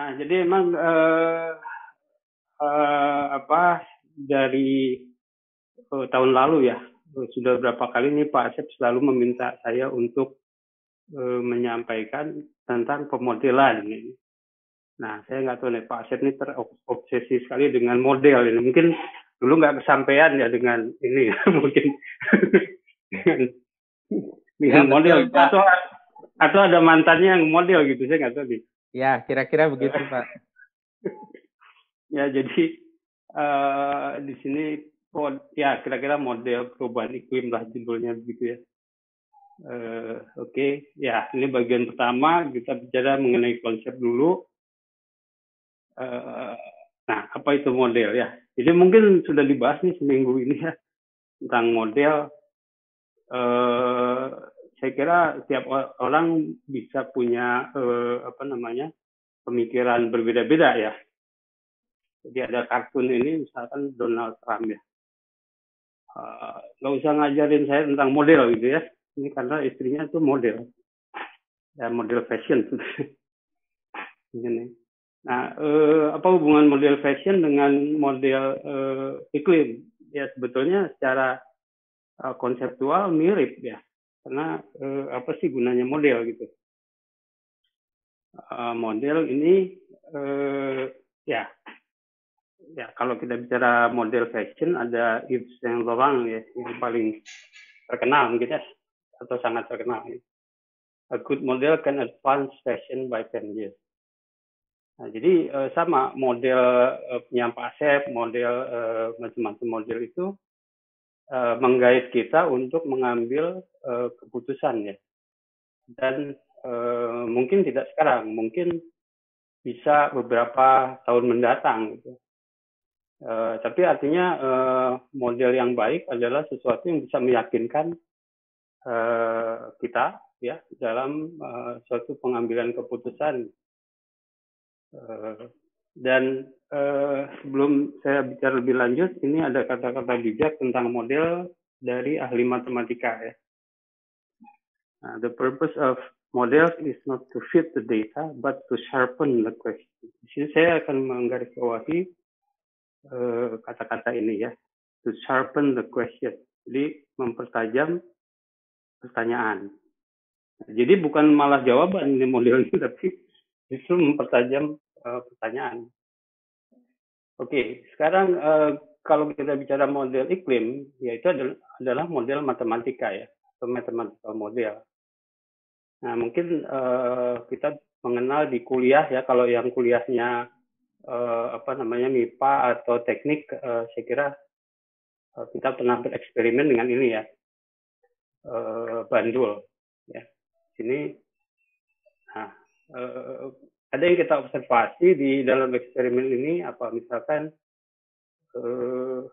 Nah, jadi emang uh, uh, apa dari uh, tahun lalu ya sudah berapa kali nih Pak Asep selalu meminta saya untuk uh, menyampaikan tentang pemodelan ini. Nah, saya nggak tahu nih Pak Asep ini terobsesi sekali dengan model ini. Mungkin dulu nggak kesampaian ya dengan ini mungkin dengan, dengan ya, model betul, atau atau ada mantannya yang model gitu saya nggak tahu nih. Ya, kira-kira begitu, Pak. ya, jadi uh, di sini ya kira-kira model perubahan iklim lah judulnya begitu ya. Uh, Oke, okay. ya ini bagian pertama kita bicara mengenai konsep dulu. Uh, nah, apa itu model ya? Jadi mungkin sudah dibahas nih seminggu ini ya tentang model. Uh, saya kira setiap orang bisa punya eh, apa namanya pemikiran berbeda-beda ya. Jadi ada kartun ini misalkan Donald Trump ya. Eh, nggak uh, usah ngajarin saya tentang model gitu ya. Ini karena istrinya tuh model. Ya model fashion. ini. Nah, eh, apa hubungan model fashion dengan model eh, iklim? Ya sebetulnya secara uh, konseptual mirip ya karena eh, apa sih gunanya model gitu uh, model ini eh, ya ya kalau kita bicara model fashion ada Yves Saint Laurent ya yang paling terkenal mungkin ya atau sangat terkenal ya. a good model can advance fashion by 10 years Nah, jadi uh, sama model uh, penyampa asep, model uh, macam-macam model itu uh, menggait kita untuk mengambil uh, keputusan ya. Dan uh, mungkin tidak sekarang, mungkin bisa beberapa tahun mendatang gitu. Uh, tapi artinya uh, model yang baik adalah sesuatu yang bisa meyakinkan uh, kita ya dalam uh, suatu pengambilan keputusan. Uh, dan uh, sebelum saya bicara lebih lanjut, ini ada kata-kata bijak tentang model dari ahli matematika ya. Uh, the purpose of models is not to fit the data, but to sharpen the question. Di sini saya akan menggarisbawahi uh, kata-kata ini ya, to sharpen the question. Jadi mempertajam pertanyaan. Jadi bukan malah jawaban ini model ini, tapi justru mempertajam uh, pertanyaan. Oke, sekarang uh, kalau kita bicara model iklim, yaitu adalah, adalah model matematika ya, atau mathematical model. Nah, mungkin uh, kita mengenal di kuliah ya, kalau yang kuliahnya uh, apa namanya MIPA atau teknik, uh, saya kira uh, kita pernah bereksperimen dengan ini ya, uh, bandul. Ya, sini, nah, uh, ada yang kita observasi di dalam eksperimen ini apa misalkan uh,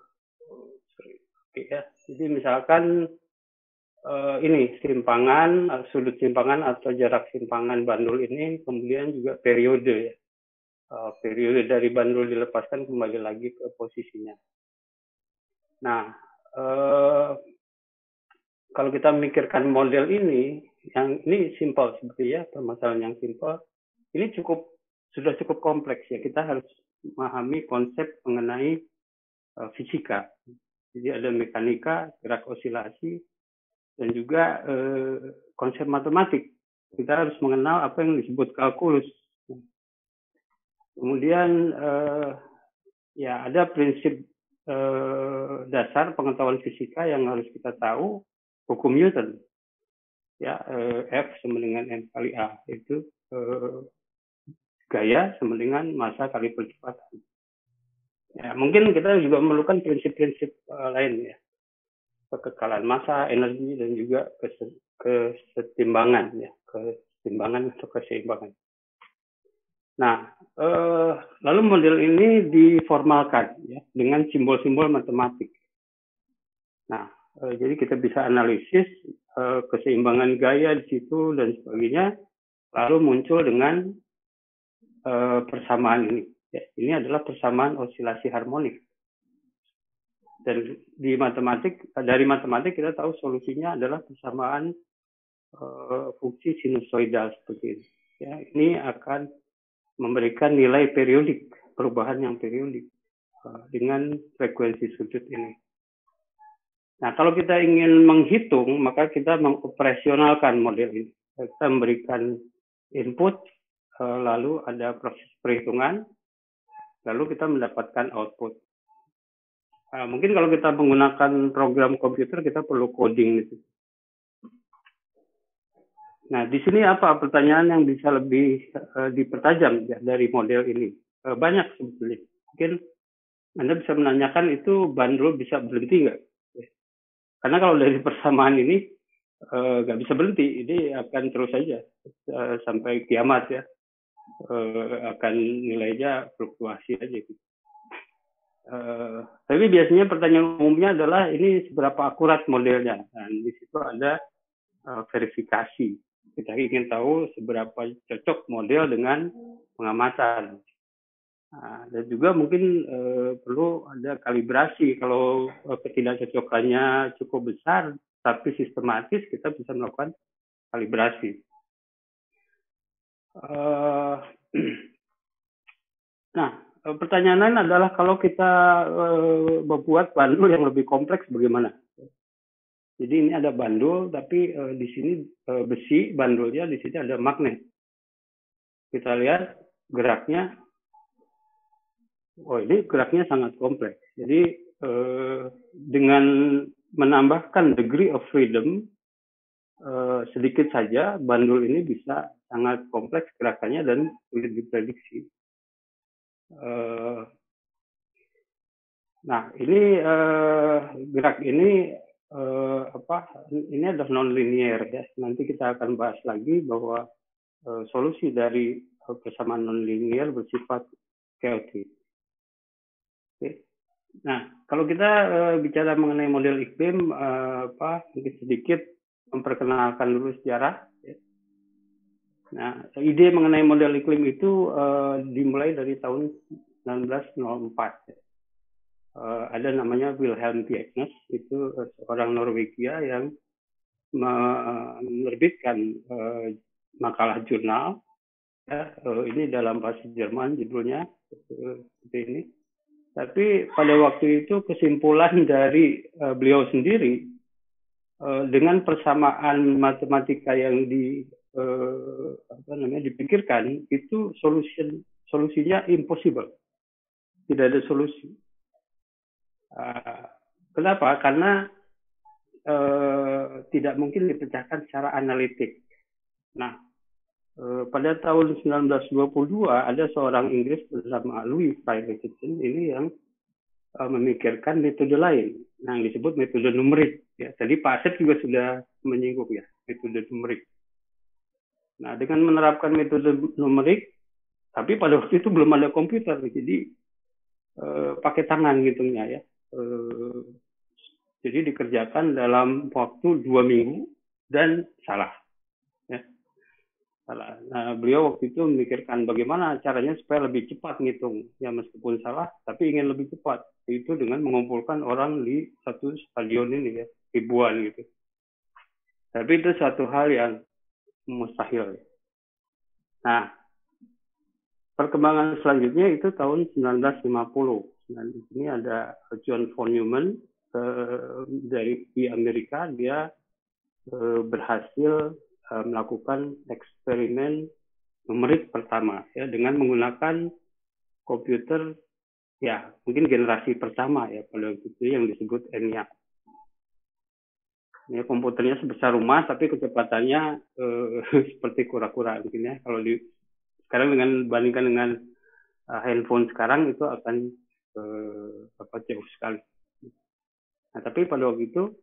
ya. Jadi misalkan uh, ini simpangan sudut simpangan atau jarak simpangan bandul ini kemudian juga periode ya. Uh, periode dari bandul dilepaskan kembali lagi ke posisinya. Nah uh, kalau kita memikirkan model ini yang ini simpel seperti ya permasalahan yang simpel ini cukup sudah cukup kompleks ya. Kita harus memahami konsep mengenai uh, fisika. Jadi ada mekanika, gerak osilasi, dan juga uh, konsep matematik. Kita harus mengenal apa yang disebut kalkulus. Kemudian uh, ya ada prinsip dasar pengetahuan fisika yang harus kita tahu, hukum Newton. Ya, F sama dengan M kali A itu gaya sama dengan masa kali percepatan. Ya, mungkin kita juga memerlukan prinsip-prinsip uh, lain ya. Kekekalan massa, energi, dan juga kesetimbangan ya. Kesetimbangan atau keseimbangan. Nah, eh, lalu model ini diformalkan ya dengan simbol-simbol matematik. Nah, eh, jadi kita bisa analisis eh, keseimbangan gaya di situ dan sebagainya, lalu muncul dengan uh, persamaan ini. Ya, ini adalah persamaan osilasi harmonik. Dan di matematik, dari matematik kita tahu solusinya adalah persamaan uh, fungsi sinusoidal seperti ini. Ya, ini akan memberikan nilai periodik, perubahan yang periodik uh, dengan frekuensi sudut ini. Nah, kalau kita ingin menghitung, maka kita mengoperasionalkan model ini. Kita memberikan input, lalu ada proses perhitungan, lalu kita mendapatkan output. Uh, mungkin kalau kita menggunakan program komputer, kita perlu coding gitu. Nah, di sini apa pertanyaan yang bisa lebih uh, dipertajam ya, dari model ini? Banyak sebetulnya. Mungkin Anda bisa menanyakan itu bandul bisa berhenti nggak? Karena kalau dari persamaan ini nggak bisa berhenti, ini akan terus saja sampai kiamat ya. Uh, akan nilainya fluktuasi aja gitu. Uh, tapi biasanya pertanyaan umumnya adalah ini seberapa akurat modelnya. Dan di situ ada uh, verifikasi kita ingin tahu seberapa cocok model dengan pengamatan. Nah, dan juga mungkin eh, perlu ada kalibrasi kalau ketidakcocokannya cukup besar tapi sistematis kita bisa melakukan kalibrasi. Uh, nah, pertanyaan lain adalah kalau kita uh, membuat bandul yang lebih kompleks bagaimana? Jadi ini ada bandul, tapi di sini besi bandulnya, di sini ada magnet. Kita lihat geraknya. Oh ini geraknya sangat kompleks. Jadi dengan menambahkan degree of freedom uh, sedikit saja, bandul ini bisa sangat kompleks gerakannya dan sulit diprediksi. Uh, nah ini uh, gerak ini uh, apa ini adalah non linear ya. Nanti kita akan bahas lagi bahwa uh, solusi dari uh, persamaan non linear bersifat chaotic. Okay. Nah, kalau kita uh, bicara mengenai model iklim, uh, apa sedikit memperkenalkan dulu sejarah. Ya. Nah, ide mengenai model iklim itu uh, dimulai dari tahun 1904. Ya uh, ada namanya Wilhelm Bjerknes itu uh, seorang Norwegia yang menerbitkan uh, makalah jurnal ya, uh, ini dalam bahasa Jerman judulnya uh, seperti ini tapi pada waktu itu kesimpulan dari uh, beliau sendiri uh, dengan persamaan matematika yang di uh, apa namanya dipikirkan itu solusi solusinya impossible tidak ada solusi Eh, kenapa? Karena uh, tidak mungkin dipecahkan secara analitik. Nah, uh, pada tahun 1922 ada seorang Inggris bernama Louis Richardson ini yang uh, memikirkan metode lain, yang disebut metode numerik. Ya, tadi Pak Asep juga sudah menyinggung ya metode numerik. Nah, dengan menerapkan metode numerik, tapi pada waktu itu belum ada komputer, jadi uh, pakai tangan gitunya ya eh, jadi dikerjakan dalam waktu dua minggu dan salah. Ya. Nah, beliau waktu itu memikirkan bagaimana caranya supaya lebih cepat ngitung. Ya meskipun salah, tapi ingin lebih cepat. Itu dengan mengumpulkan orang di satu stadion ini ya, ribuan gitu. Tapi itu satu hal yang mustahil. Nah, perkembangan selanjutnya itu tahun 1950 dan di sini ada John von Neumann uh, dari di Amerika dia uh, berhasil uh, melakukan eksperimen numerik pertama ya dengan menggunakan komputer ya mungkin generasi pertama ya pada itu yang disebut ENIAC. Ya, komputernya sebesar rumah tapi kecepatannya uh, seperti kura-kura mungkin ya kalau di sekarang dengan bandingkan dengan uh, handphone sekarang itu akan eh, apa jauh sekali. Nah, tapi pada waktu itu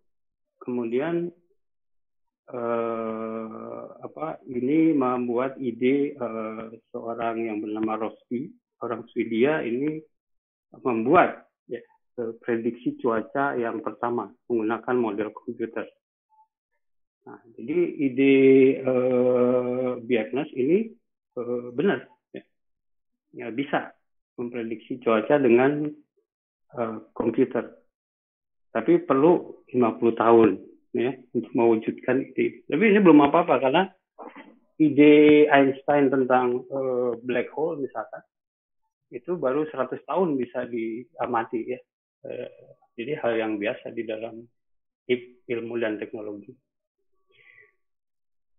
kemudian eh, apa ini membuat ide eh, seorang yang bernama Rosby, orang Swedia ini membuat ya, prediksi cuaca yang pertama menggunakan model komputer. Nah, jadi ide eh, ini eh, benar, ya. ya bisa memprediksi cuaca dengan uh, komputer. Tapi perlu 50 tahun ya untuk mewujudkan itu. Tapi ini belum apa-apa karena ide Einstein tentang uh, black hole misalkan itu baru 100 tahun bisa diamati ya. Uh, jadi hal yang biasa di dalam ilmu dan teknologi.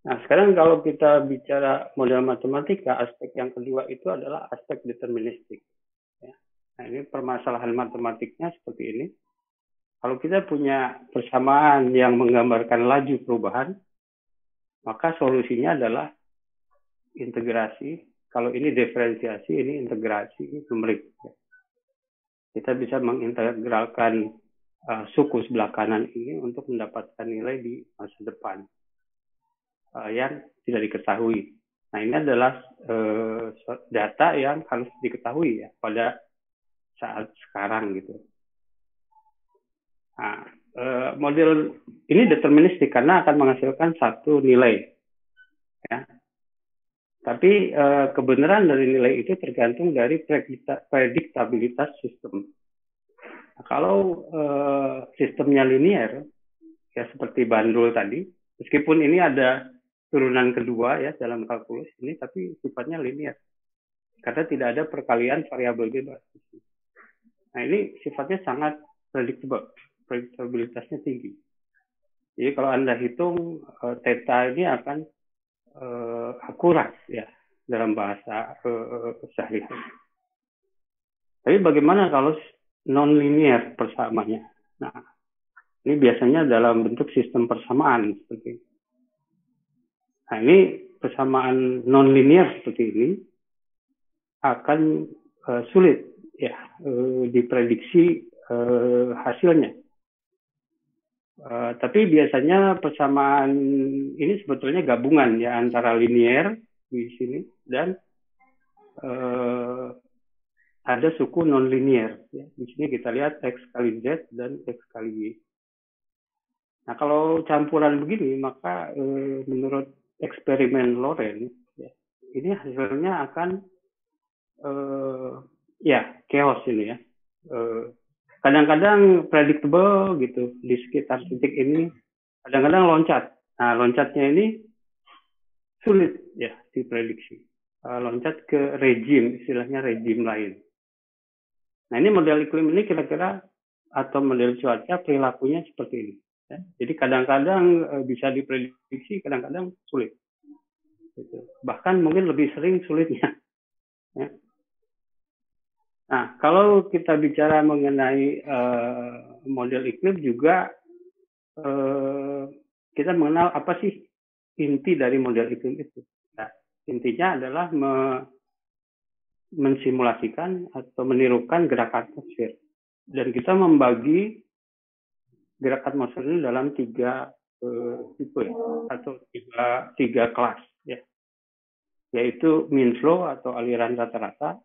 Nah, sekarang kalau kita bicara model matematika, aspek yang kedua itu adalah aspek deterministik. Ya. Nah, ini permasalahan matematiknya seperti ini. Kalau kita punya persamaan yang menggambarkan laju perubahan, maka solusinya adalah integrasi. Kalau ini diferensiasi, ini integrasi numerik. Kita bisa mengintegralkan uh, suku sebelah kanan ini untuk mendapatkan nilai di masa depan uh, yang tidak diketahui. Nah ini adalah uh, data yang harus diketahui ya pada saat sekarang gitu. Nah, model ini deterministik karena akan menghasilkan satu nilai. Ya. Tapi uh, kebenaran dari nilai itu tergantung dari prediktabilitas sistem. Nah, kalau uh, sistemnya linear, ya seperti bandul tadi, meskipun ini ada turunan kedua ya dalam kalkulus ini, tapi sifatnya linear. Karena tidak ada perkalian variabel bebas. Nah ini sifatnya sangat predictable, prediktabilitasnya tinggi. Jadi kalau Anda hitung, uh, theta ini akan uh, akurat ya dalam bahasa uh, sehari-hari. Tapi bagaimana kalau non linear persamaannya? Nah, ini biasanya dalam bentuk sistem persamaan seperti ini. Nah, ini persamaan non linear seperti ini akan uh, sulit ya uh, diprediksi uh, hasilnya. Uh, tapi biasanya persamaan ini sebetulnya gabungan ya antara linear di sini dan uh, ada suku non linear. Ya. Di sini kita lihat x kali z dan x kali y. Nah kalau campuran begini maka uh, menurut eksperimen Lorenz ya, ini hasilnya akan uh, ya chaos ini ya. Uh, kadang-kadang predictable gitu di sekitar titik ini kadang-kadang loncat nah loncatnya ini sulit ya diprediksi uh, loncat ke rejim istilahnya rejim lain nah ini model iklim ini kira-kira atau model cuaca perilakunya seperti ini ya. jadi kadang-kadang uh, bisa diprediksi kadang-kadang sulit gitu. bahkan mungkin lebih sering sulitnya ya. Nah, kalau kita bicara mengenai uh, model iklim juga uh, kita mengenal apa sih inti dari model iklim itu. Nah, intinya adalah me mensimulasikan atau menirukan gerak atmosfer. Dan kita membagi gerak atmosfer ini dalam tiga uh, tipe ya, atau tiga, tiga kelas ya. Yaitu mean flow atau aliran rata-rata,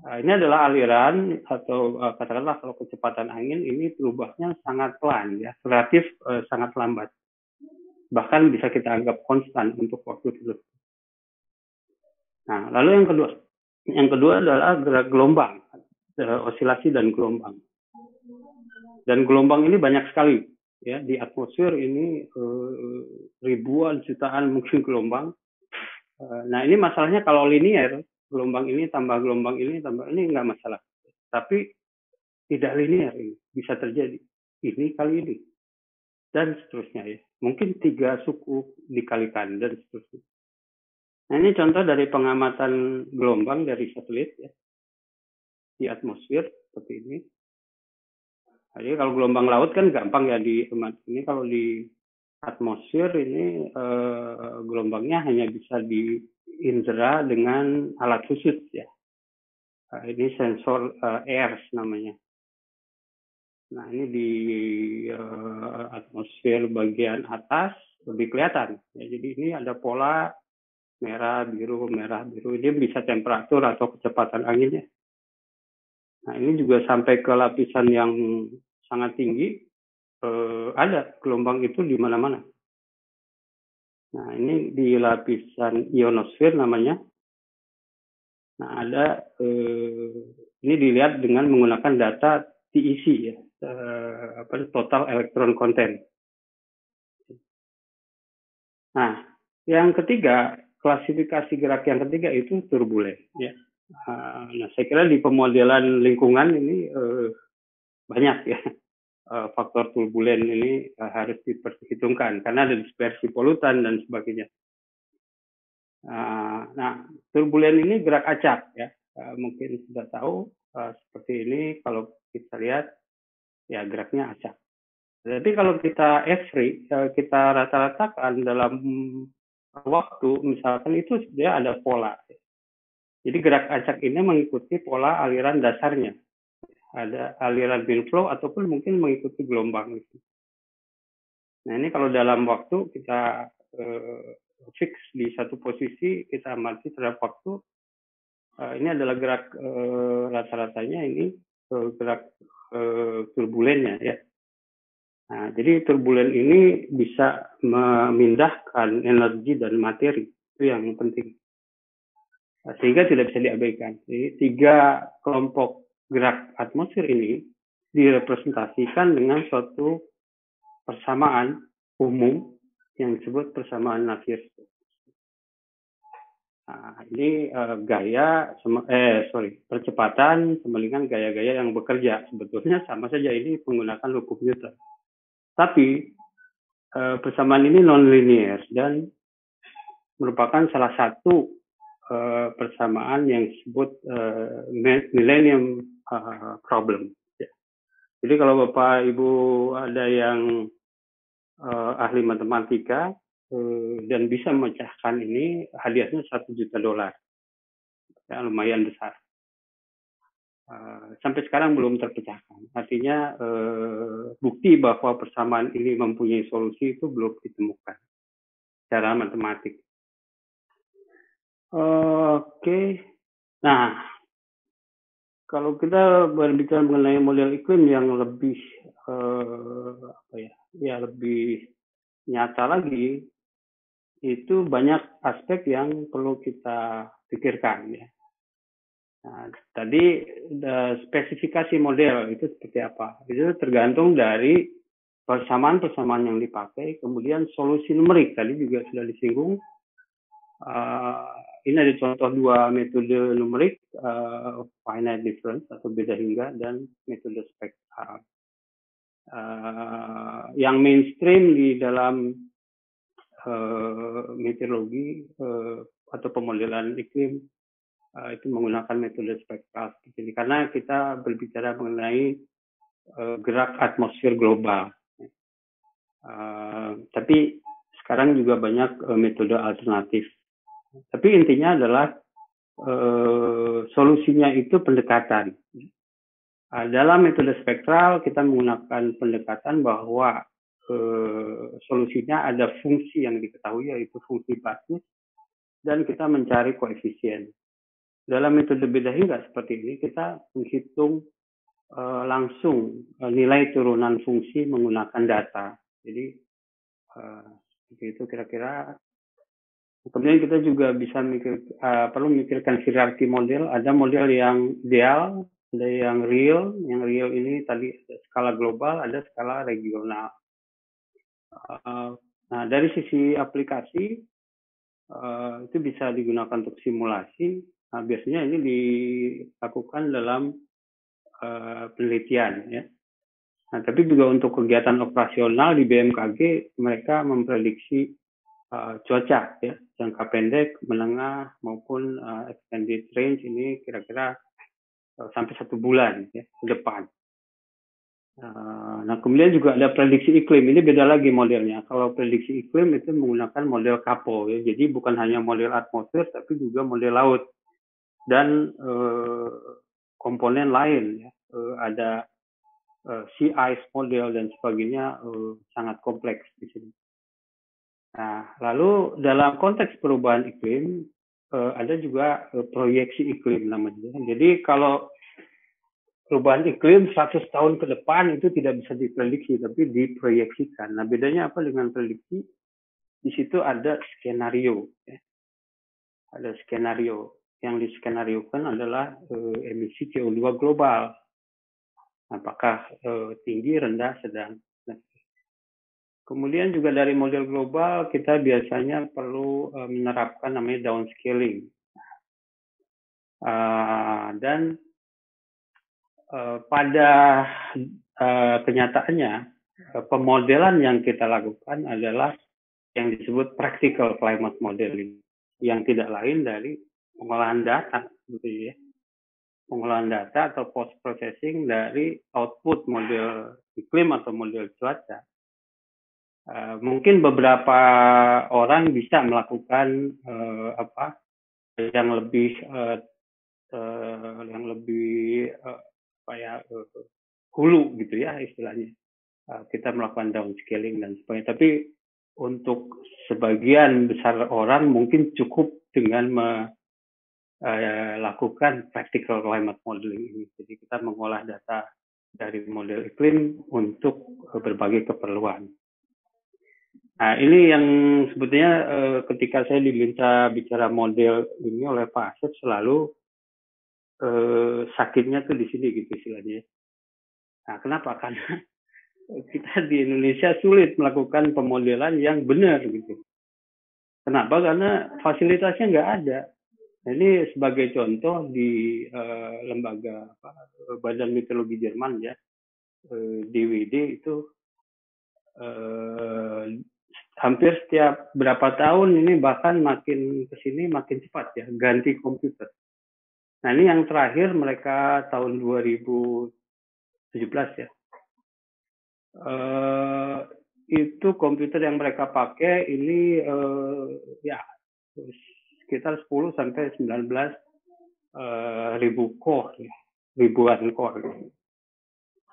Nah, ini adalah aliran atau uh, katakanlah kalau kecepatan angin ini berubahnya sangat pelan ya, relatif uh, sangat lambat. Bahkan bisa kita anggap konstan untuk waktu tertentu. Nah, lalu yang kedua, yang kedua adalah gerak gelombang, uh, osilasi dan gelombang. Dan gelombang ini banyak sekali ya di atmosfer ini uh, ribuan jutaan mungkin gelombang. Uh, nah ini masalahnya kalau linear gelombang ini tambah gelombang ini tambah ini nggak masalah. Tapi tidak linear ini bisa terjadi ini kali ini dan seterusnya ya. Mungkin tiga suku dikalikan dan seterusnya. Nah ini contoh dari pengamatan gelombang dari satelit ya di atmosfer seperti ini. Jadi kalau gelombang laut kan gampang ya di ini kalau di atmosfer ini eh, gelombangnya hanya bisa di indera dengan alat khusus ya. Uh, ini sensor uh, AIRS namanya. Nah ini di uh, atmosfer bagian atas lebih kelihatan. Ya, jadi ini ada pola merah biru merah biru. Ini bisa temperatur atau kecepatan anginnya. Nah ini juga sampai ke lapisan yang sangat tinggi. Uh, ada gelombang itu di mana-mana. Nah, ini di lapisan ionosfer namanya. Nah, ada eh, ini dilihat dengan menggunakan data TEC ya, eh, apa total elektron content. Nah, Yang ketiga, klasifikasi gerak yang ketiga itu turbulen. Ya. Uh, nah, saya kira di pemodelan lingkungan ini uh, banyak ya uh, faktor turbulen ini uh, harus diperhitungkan karena ada dispersi polutan dan sebagainya. Uh, nah, turbulen ini gerak acak ya. Uh, mungkin sudah tahu uh, seperti ini kalau kita lihat ya geraknya acak. Jadi kalau kita X-ray, kita rata-ratakan dalam waktu, misalkan itu dia ada pola. Jadi gerak acak ini mengikuti pola aliran dasarnya. Ada aliran bin flow ataupun mungkin mengikuti gelombang itu. Nah ini kalau dalam waktu kita uh, fix di satu posisi, kita amati terhadap waktu, uh, ini adalah gerak uh, rata-ratanya ini uh, gerak uh, turbulennya ya. Nah, jadi turbulen ini bisa memindahkan energi dan materi. Itu yang penting. Nah, sehingga tidak bisa diabaikan. Jadi, tiga kelompok gerak atmosfer ini direpresentasikan dengan suatu persamaan umum yang disebut persamaan Navier. Nah, ini uh, gaya, eh sorry, percepatan sembelungan gaya-gaya yang bekerja. Sebetulnya sama saja ini menggunakan hukum Newton. Tapi uh, persamaan ini non-linear dan merupakan salah satu uh, persamaan yang disebut uh, millennium uh, problem. Ya. Jadi kalau Bapak Ibu ada yang uh, ahli matematika uh, dan bisa memecahkan ini, hadiahnya satu juta dolar. Ya, lumayan besar. Eh, sampai sekarang belum terpecahkan. Artinya uh, bukti bahwa persamaan ini mempunyai solusi itu belum ditemukan secara matematik. Uh, Oke, okay. nah kalau kita berbicara mengenai model iklim yang lebih uh, apa ya, ya lebih nyata lagi, itu banyak aspek yang perlu kita pikirkan ya Nah, tadi spesifikasi model itu seperti apa? Itu tergantung dari persamaan-persamaan yang dipakai, kemudian solusi numerik tadi juga sudah disinggung. Uh, ini ada contoh dua metode numerik, uh, finite difference atau beda hingga dan metode spektral. Uh, yang mainstream di dalam uh, meteorologi uh, atau pemodelan iklim uh, itu menggunakan metode spektral ini karena kita berbicara mengenai uh, gerak atmosfer global. Uh, tapi sekarang juga banyak uh, metode alternatif. Tapi intinya adalah uh, solusinya itu pendekatan. Dalam metode spektral kita menggunakan pendekatan bahwa uh, solusinya ada fungsi yang diketahui yaitu fungsi basis dan kita mencari koefisien dalam metode beda hingga seperti ini kita menghitung uh, langsung uh, nilai turunan fungsi menggunakan data. Jadi uh, itu kira-kira. Kemudian kita juga bisa mikir, uh, perlu memikirkan hierarki model. Ada model yang ideal, ada yang real. Yang real ini tadi ada skala global, ada skala regional. Uh, nah dari sisi aplikasi uh, itu bisa digunakan untuk simulasi Nah, biasanya ini dilakukan dalam uh, penelitian ya. Nah, tapi juga untuk kegiatan operasional di BMKG mereka memprediksi uh, cuaca ya, jangka pendek, menengah maupun uh, extended range ini kira-kira uh, sampai satu bulan ya ke depan. Uh, nah, kemudian juga ada prediksi iklim. Ini beda lagi modelnya. Kalau prediksi iklim itu menggunakan model KAPO ya. Jadi bukan hanya model atmosfer tapi juga model laut dan uh, komponen lain ya uh, ada uh, sea ice model dan sebagainya uh, sangat kompleks di sini. Nah, lalu dalam konteks perubahan iklim uh, ada juga uh, proyeksi iklim namanya. Jadi kalau perubahan iklim 100 tahun ke depan itu tidak bisa diprediksi tapi diproyeksikan. Nah, bedanya apa dengan prediksi? Di situ ada skenario ya. Ada skenario yang diskenariokan adalah uh, emisi CO2 global. Apakah uh, tinggi, rendah, sedang. Kemudian juga dari model global kita biasanya perlu uh, menerapkan namanya downscaling. Uh, dan uh, pada uh, kenyataannya pemodelan yang kita lakukan adalah yang disebut practical climate modeling yang tidak lain dari pengolahan data gitu ya pengolahan data atau post processing dari output model iklim atau model cuaca Eh, mungkin beberapa orang bisa melakukan uh, apa yang lebih uh, uh, yang lebih uh, apa ya uh, hulu gitu ya istilahnya. Uh, kita melakukan downscaling dan sebagainya. Tapi untuk sebagian besar orang mungkin cukup dengan melakukan practical climate modeling ini. Jadi kita mengolah data dari model iklim untuk berbagai keperluan Nah, ini yang sebetulnya uh, ketika saya diminta bicara model ini oleh Pak Asep selalu uh, sakitnya tuh di sini gitu istilahnya. Nah, kenapa? Karena kita di Indonesia sulit melakukan pemodelan yang benar gitu. Kenapa? Karena fasilitasnya nggak ada. Nah, ini sebagai contoh di uh, lembaga apa, Badan Meteorologi Jerman ya, uh, DWD itu uh, hampir setiap berapa tahun ini bahkan makin ke sini makin cepat ya ganti komputer. Nah ini yang terakhir mereka tahun 2017 ya. Uh, itu komputer yang mereka pakai ini uh, ya sekitar 10 sampai 19 uh, ribu core, ya. ribuan core.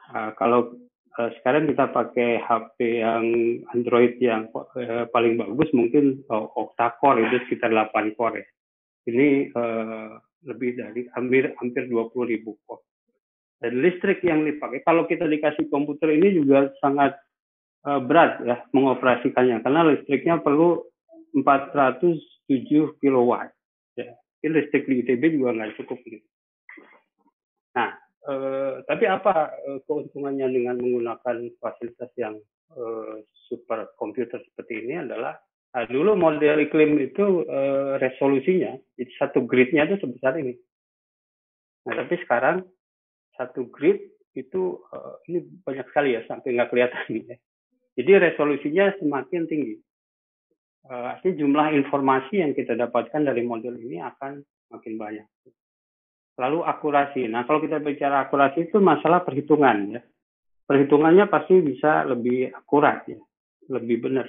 Uh, kalau uh, sekarang kita pakai HP yang Android yang uh, paling bagus mungkin uh, octa-core itu sekitar 8 core. Ya. Ini uh, lebih dari hampir hampir 20 ribu core. Dan listrik yang dipakai, kalau kita dikasih komputer ini juga sangat uh, berat ya mengoperasikannya karena listriknya perlu 407 kilowatt. Ya. Listrik di ITB juga nggak cukup gitu. Nah, Uh, tapi apa uh, keuntungannya dengan menggunakan fasilitas yang uh, super komputer seperti ini adalah uh, dulu model iklim itu resolusinya itu satu gridnya itu sebesar ini. Nah tapi sekarang satu grid itu ini banyak sekali ya sampai nggak kelihatan ya. Jadi resolusinya semakin tinggi. Artinya jumlah informasi yang kita dapatkan dari model ini akan makin banyak. Lalu akurasi. Nah, kalau kita bicara akurasi itu masalah perhitungan ya. Perhitungannya pasti bisa lebih akurat ya, lebih benar.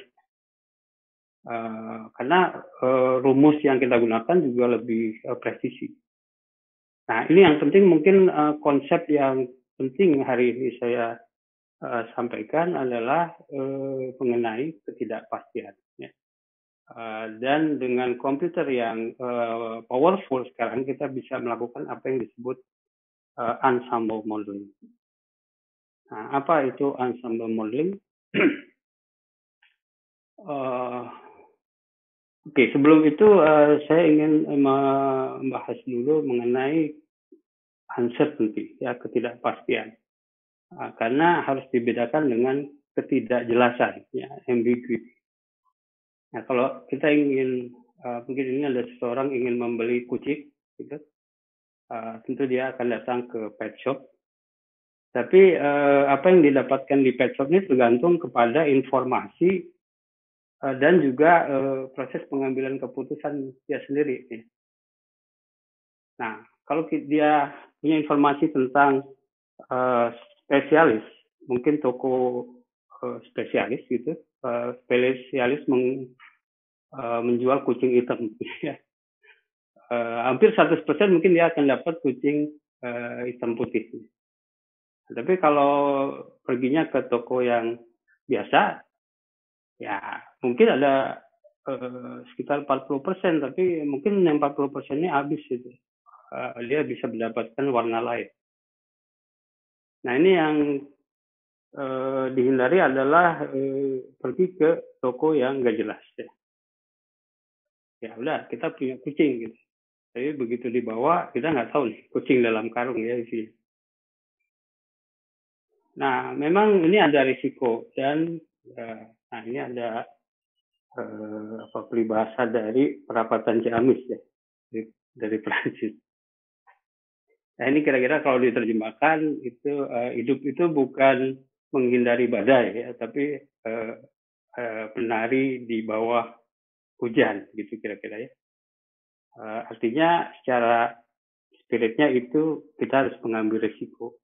Uh, karena uh, rumus yang kita gunakan juga lebih uh, presisi. Nah, ini yang penting mungkin uh, konsep yang penting hari ini saya uh, sampaikan adalah uh, mengenai ketidakpastian. Ya. Uh, dan dengan komputer yang uh, powerful sekarang kita bisa melakukan apa yang disebut uh, ensemble modeling. Nah, apa itu ensemble modeling? uh, Oke, okay, sebelum itu uh, saya ingin membahas dulu mengenai uncertainty, ya ketidakpastian. Uh, karena harus dibedakan dengan ketidakjelasan, ya ambiguity. Nah, kalau kita ingin uh, mungkin ini ada seseorang ingin membeli kucing, gitu, uh, tentu dia akan datang ke pet shop. Tapi uh, apa yang didapatkan di pet shop ini tergantung kepada informasi uh, dan juga uh, proses pengambilan keputusan dia sendiri. Ya. Nah, kalau dia punya informasi tentang uh, spesialis, mungkin toko uh, spesialis gitu, uh, spesialis meng, uh, menjual kucing hitam. Uh, hampir 100% mungkin dia akan dapat kucing uh, hitam putih. Tapi kalau perginya ke toko yang biasa, ya mungkin ada uh, sekitar 40%, tapi mungkin yang 40% ini habis itu. Uh, dia bisa mendapatkan warna lain. Nah ini yang eh, dihindari adalah eh, pergi ke toko yang nggak jelas ya. Ya udah kita punya kucing gitu. Tapi begitu dibawa kita nggak tahu nih kucing dalam karung ya sih. Nah memang ini ada risiko dan eh, Nah, ini ada eh, apa peribahasa dari perapatan Ciamis ya dari, dari Prancis. Nah, ini kira-kira kalau diterjemahkan itu uh, hidup itu bukan menghindari badai ya, tapi uh, uh, penari di bawah hujan gitu kira-kira ya. Uh, artinya secara spiritnya itu kita harus mengambil resiko.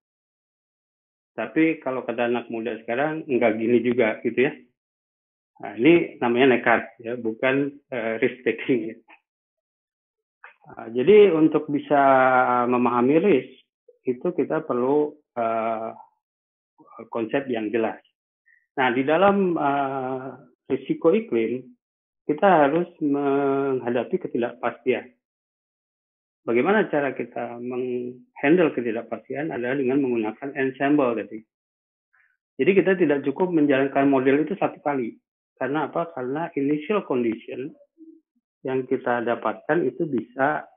Tapi kalau kata anak muda sekarang enggak gini juga gitu ya. Nah, ini namanya nekat ya, bukan uh, risk taking ya. Uh, jadi untuk bisa memahami risk itu kita perlu uh, konsep yang jelas. Nah di dalam uh, risiko iklim kita harus menghadapi ketidakpastian. Bagaimana cara kita menghandle ketidakpastian adalah dengan menggunakan ensemble tadi. Jadi kita tidak cukup menjalankan model itu satu kali. Karena apa? Karena initial condition yang kita dapatkan itu bisa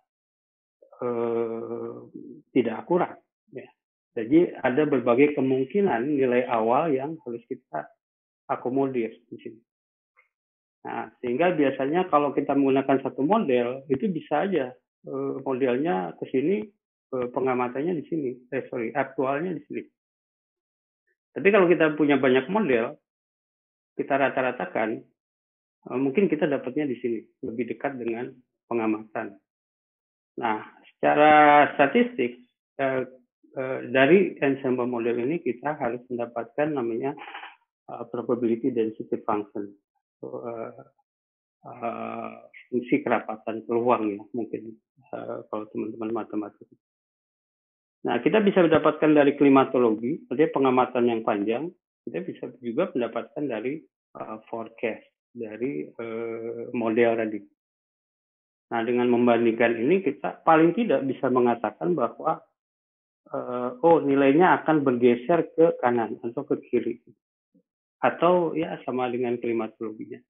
eh, tidak akurat. Jadi ada berbagai kemungkinan nilai awal yang harus kita akomodir di sini. Nah, sehingga biasanya kalau kita menggunakan satu model itu bisa aja eh, modelnya ke sini, eh, pengamatannya di sini, eh sorry, aktualnya di sini. Tapi kalau kita punya banyak model, kita rata-ratakan, eh, mungkin kita dapatnya di sini, lebih dekat dengan pengamatan. Nah, secara statistik dari ensemble model ini kita harus mendapatkan namanya uh, probability density function. Uh, uh, fungsi kerapatan peluang ya mungkin uh, kalau teman-teman matematika. Nah, kita bisa mendapatkan dari klimatologi, artinya pengamatan yang panjang. Kita bisa juga mendapatkan dari uh, forecast, dari uh, model tadi. Nah, dengan membandingkan ini kita paling tidak bisa mengatakan bahwa uh, oh nilainya akan bergeser ke kanan atau ke kiri atau ya sama dengan klimatologinya.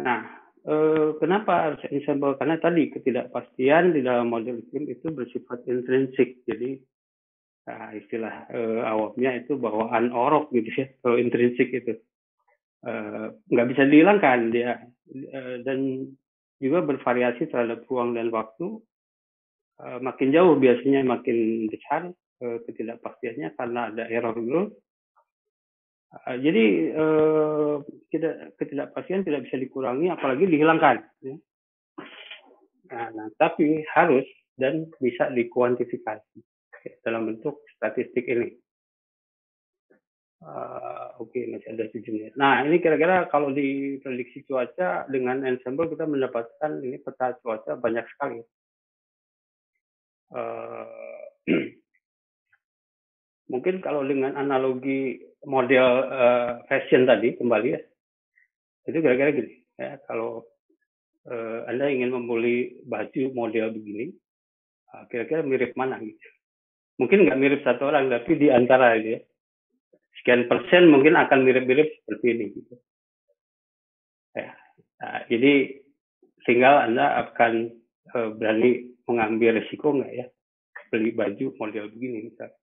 Nah, eh, kenapa harus ensemble? Karena tadi ketidakpastian di dalam model iklim itu bersifat intrinsik. Jadi nah, istilah eh, awamnya itu bawaan orok gitu ya. Kalau intrinsik itu eh, nggak bisa dihilangkan dia Eh, dan juga bervariasi terhadap ruang dan waktu. Eh, makin jauh biasanya makin besar eh, ketidakpastiannya karena ada error growth. Jadi tidak ketidakpastian tidak bisa dikurangi, apalagi dihilangkan. Ya. Nah, nah, tapi harus dan bisa dikuantifikasi dalam bentuk statistik ini. Uh, Oke, okay, masih ada tujuh menit. Nah, ini kira-kira kalau di prediksi cuaca dengan ensemble kita mendapatkan ini peta cuaca banyak sekali. Uh, mungkin kalau dengan analogi model uh, fashion tadi kembali ya, itu kira-kira gini. Ya, kalau uh, Anda ingin membeli baju model begini, kira-kira uh, mirip mana gitu? Mungkin nggak mirip satu orang, tapi di antara ya sekian persen mungkin akan mirip-mirip seperti ini gitu. Ya, nah, jadi tinggal anda akan uh, berani mengambil resiko nggak ya beli baju model begini misalnya.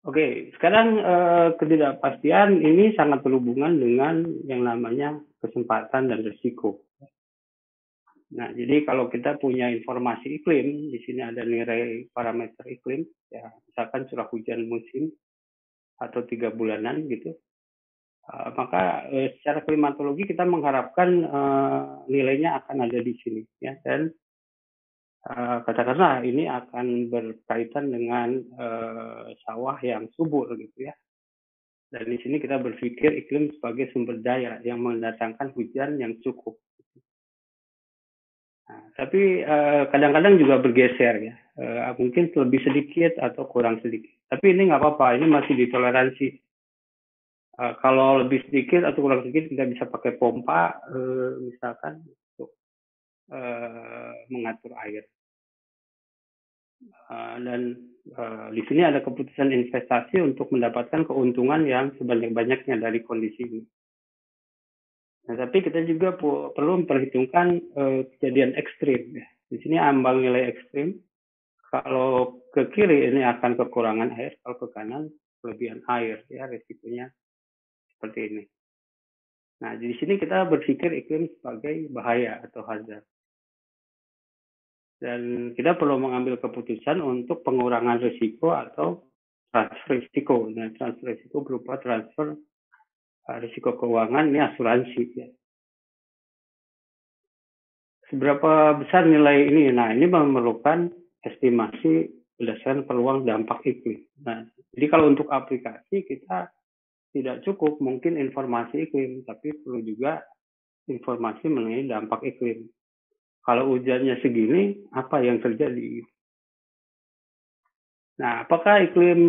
Oke, sekarang eh, ketidakpastian ini sangat berhubungan dengan yang namanya kesempatan dan resiko. Nah, jadi kalau kita punya informasi iklim, di sini ada nilai parameter iklim, ya misalkan curah hujan musim atau tiga bulanan gitu uh, maka uh, secara klimatologi kita mengharapkan uh, nilainya akan ada di sini ya dan uh, katakanlah ini akan berkaitan dengan uh, sawah yang subur gitu ya dan di sini kita berpikir iklim sebagai sumber daya yang mendatangkan hujan yang cukup Nah, tapi kadang-kadang uh, juga bergeser ya, uh, mungkin lebih sedikit atau kurang sedikit. Tapi ini nggak apa-apa, ini masih ditoleransi. Uh, kalau lebih sedikit atau kurang sedikit kita bisa pakai pompa, uh, misalkan untuk uh, mengatur air. Uh, dan uh, di sini ada keputusan investasi untuk mendapatkan keuntungan yang sebanyak-banyaknya dari kondisi ini. Nah, tapi kita juga perlu memperhitungkan uh, kejadian ekstrim. Ya. Di sini ambang nilai ekstrim. Kalau ke kiri ini akan kekurangan air, kalau ke kanan kelebihan air ya risikonya seperti ini. Nah, di sini kita berpikir iklim sebagai bahaya atau hazard. Dan kita perlu mengambil keputusan untuk pengurangan risiko atau transfer risiko. Nah, transfer risiko berupa transfer uh, risiko keuangan ini asuransi ya. Seberapa besar nilai ini? Nah, ini memerlukan estimasi berdasarkan peluang dampak iklim. Nah, jadi kalau untuk aplikasi kita tidak cukup mungkin informasi iklim, tapi perlu juga informasi mengenai dampak iklim. Kalau hujannya segini, apa yang terjadi? Nah, apakah iklim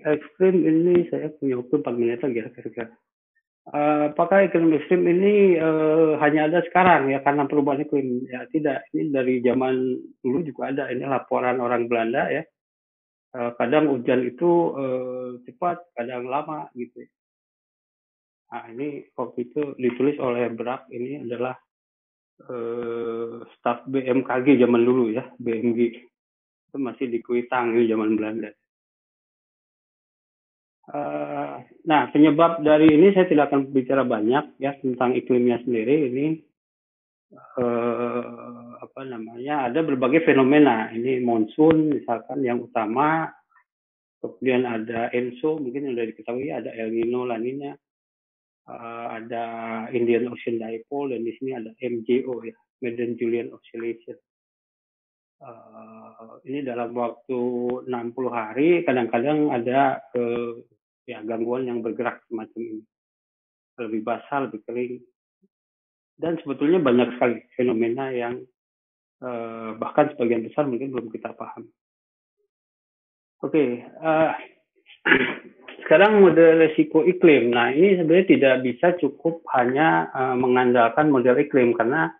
ekstrim ini saya punya waktu 4 menit lagi ya kira-kira. Uh, apakah iklim ekstrim ini uh, hanya ada sekarang ya karena perubahan iklim? Ya tidak, ini dari zaman dulu juga ada. Ini laporan orang Belanda ya uh, kadang hujan itu uh, cepat, kadang lama gitu. Nah ini waktu itu ditulis oleh Brak ini adalah uh, staf BMKG zaman dulu ya, BMG itu masih di Kuitang ini zaman Belanda. Uh, nah penyebab dari ini saya tidak akan bicara banyak ya tentang iklimnya sendiri ini uh, apa namanya ada berbagai fenomena. Ini monsun misalkan yang utama kemudian ada Enso mungkin yang sudah diketahui ada El Nino La Nina uh, ada Indian Ocean Dipole dan di sini ada MJO ya Median Julian Oscillation. Uh, ini dalam waktu 60 hari kadang-kadang ada uh, ya gangguan yang bergerak semacam ini. Lebih basah lebih kering dan sebetulnya banyak sekali fenomena yang uh, bahkan sebagian besar mungkin belum kita paham. Oke, okay, uh, eh, sekarang model resiko iklim. Nah ini sebenarnya tidak bisa cukup hanya uh, mengandalkan model iklim karena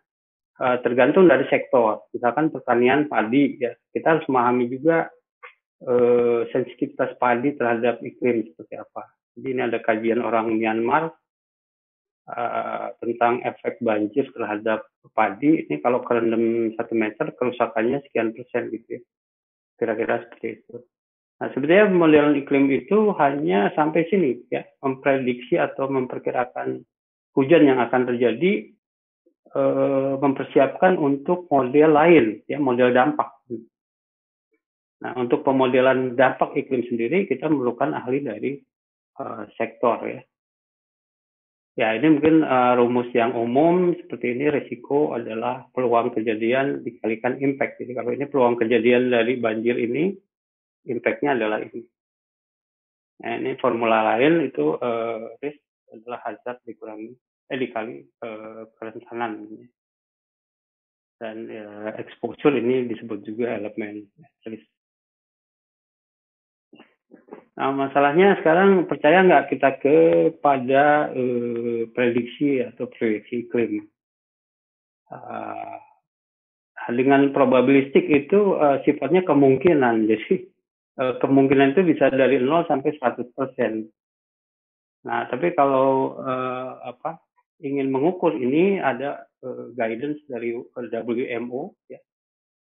uh, tergantung dari sektor. Misalkan pertanian padi, ya kita harus memahami juga uh, sensitivitas padi terhadap iklim seperti apa. Jadi ini ada kajian orang Myanmar uh, tentang efek banjir terhadap padi ini kalau kerendam satu meter kerusakannya sekian persen gitu ya kira-kira seperti itu. Nah sebenarnya model iklim itu hanya sampai sini ya memprediksi atau memperkirakan hujan yang akan terjadi eh, mempersiapkan untuk model lain ya model dampak. Nah untuk pemodelan dampak iklim sendiri kita memerlukan ahli dari uh, sektor ya Ya, ini mungkin uh, rumus yang umum seperti ini risiko adalah peluang kejadian dikalikan impact. Jadi kalau ini peluang kejadian dari banjir ini, impact-nya adalah ini. Nah, ini formula lain itu uh, risk adalah hazard dikurangi eh dikali uh, kerentanan. Dan uh, exposure ini disebut juga elemen risk. Nah, masalahnya sekarang percaya nggak kita kepada uh, prediksi atau prediksi iklim? Uh, dengan probabilistik itu uh, sifatnya kemungkinan. Jadi uh, kemungkinan itu bisa dari 0 sampai 100 persen. Nah, tapi kalau uh, apa ingin mengukur ini ada uh, guidance dari WMO ya.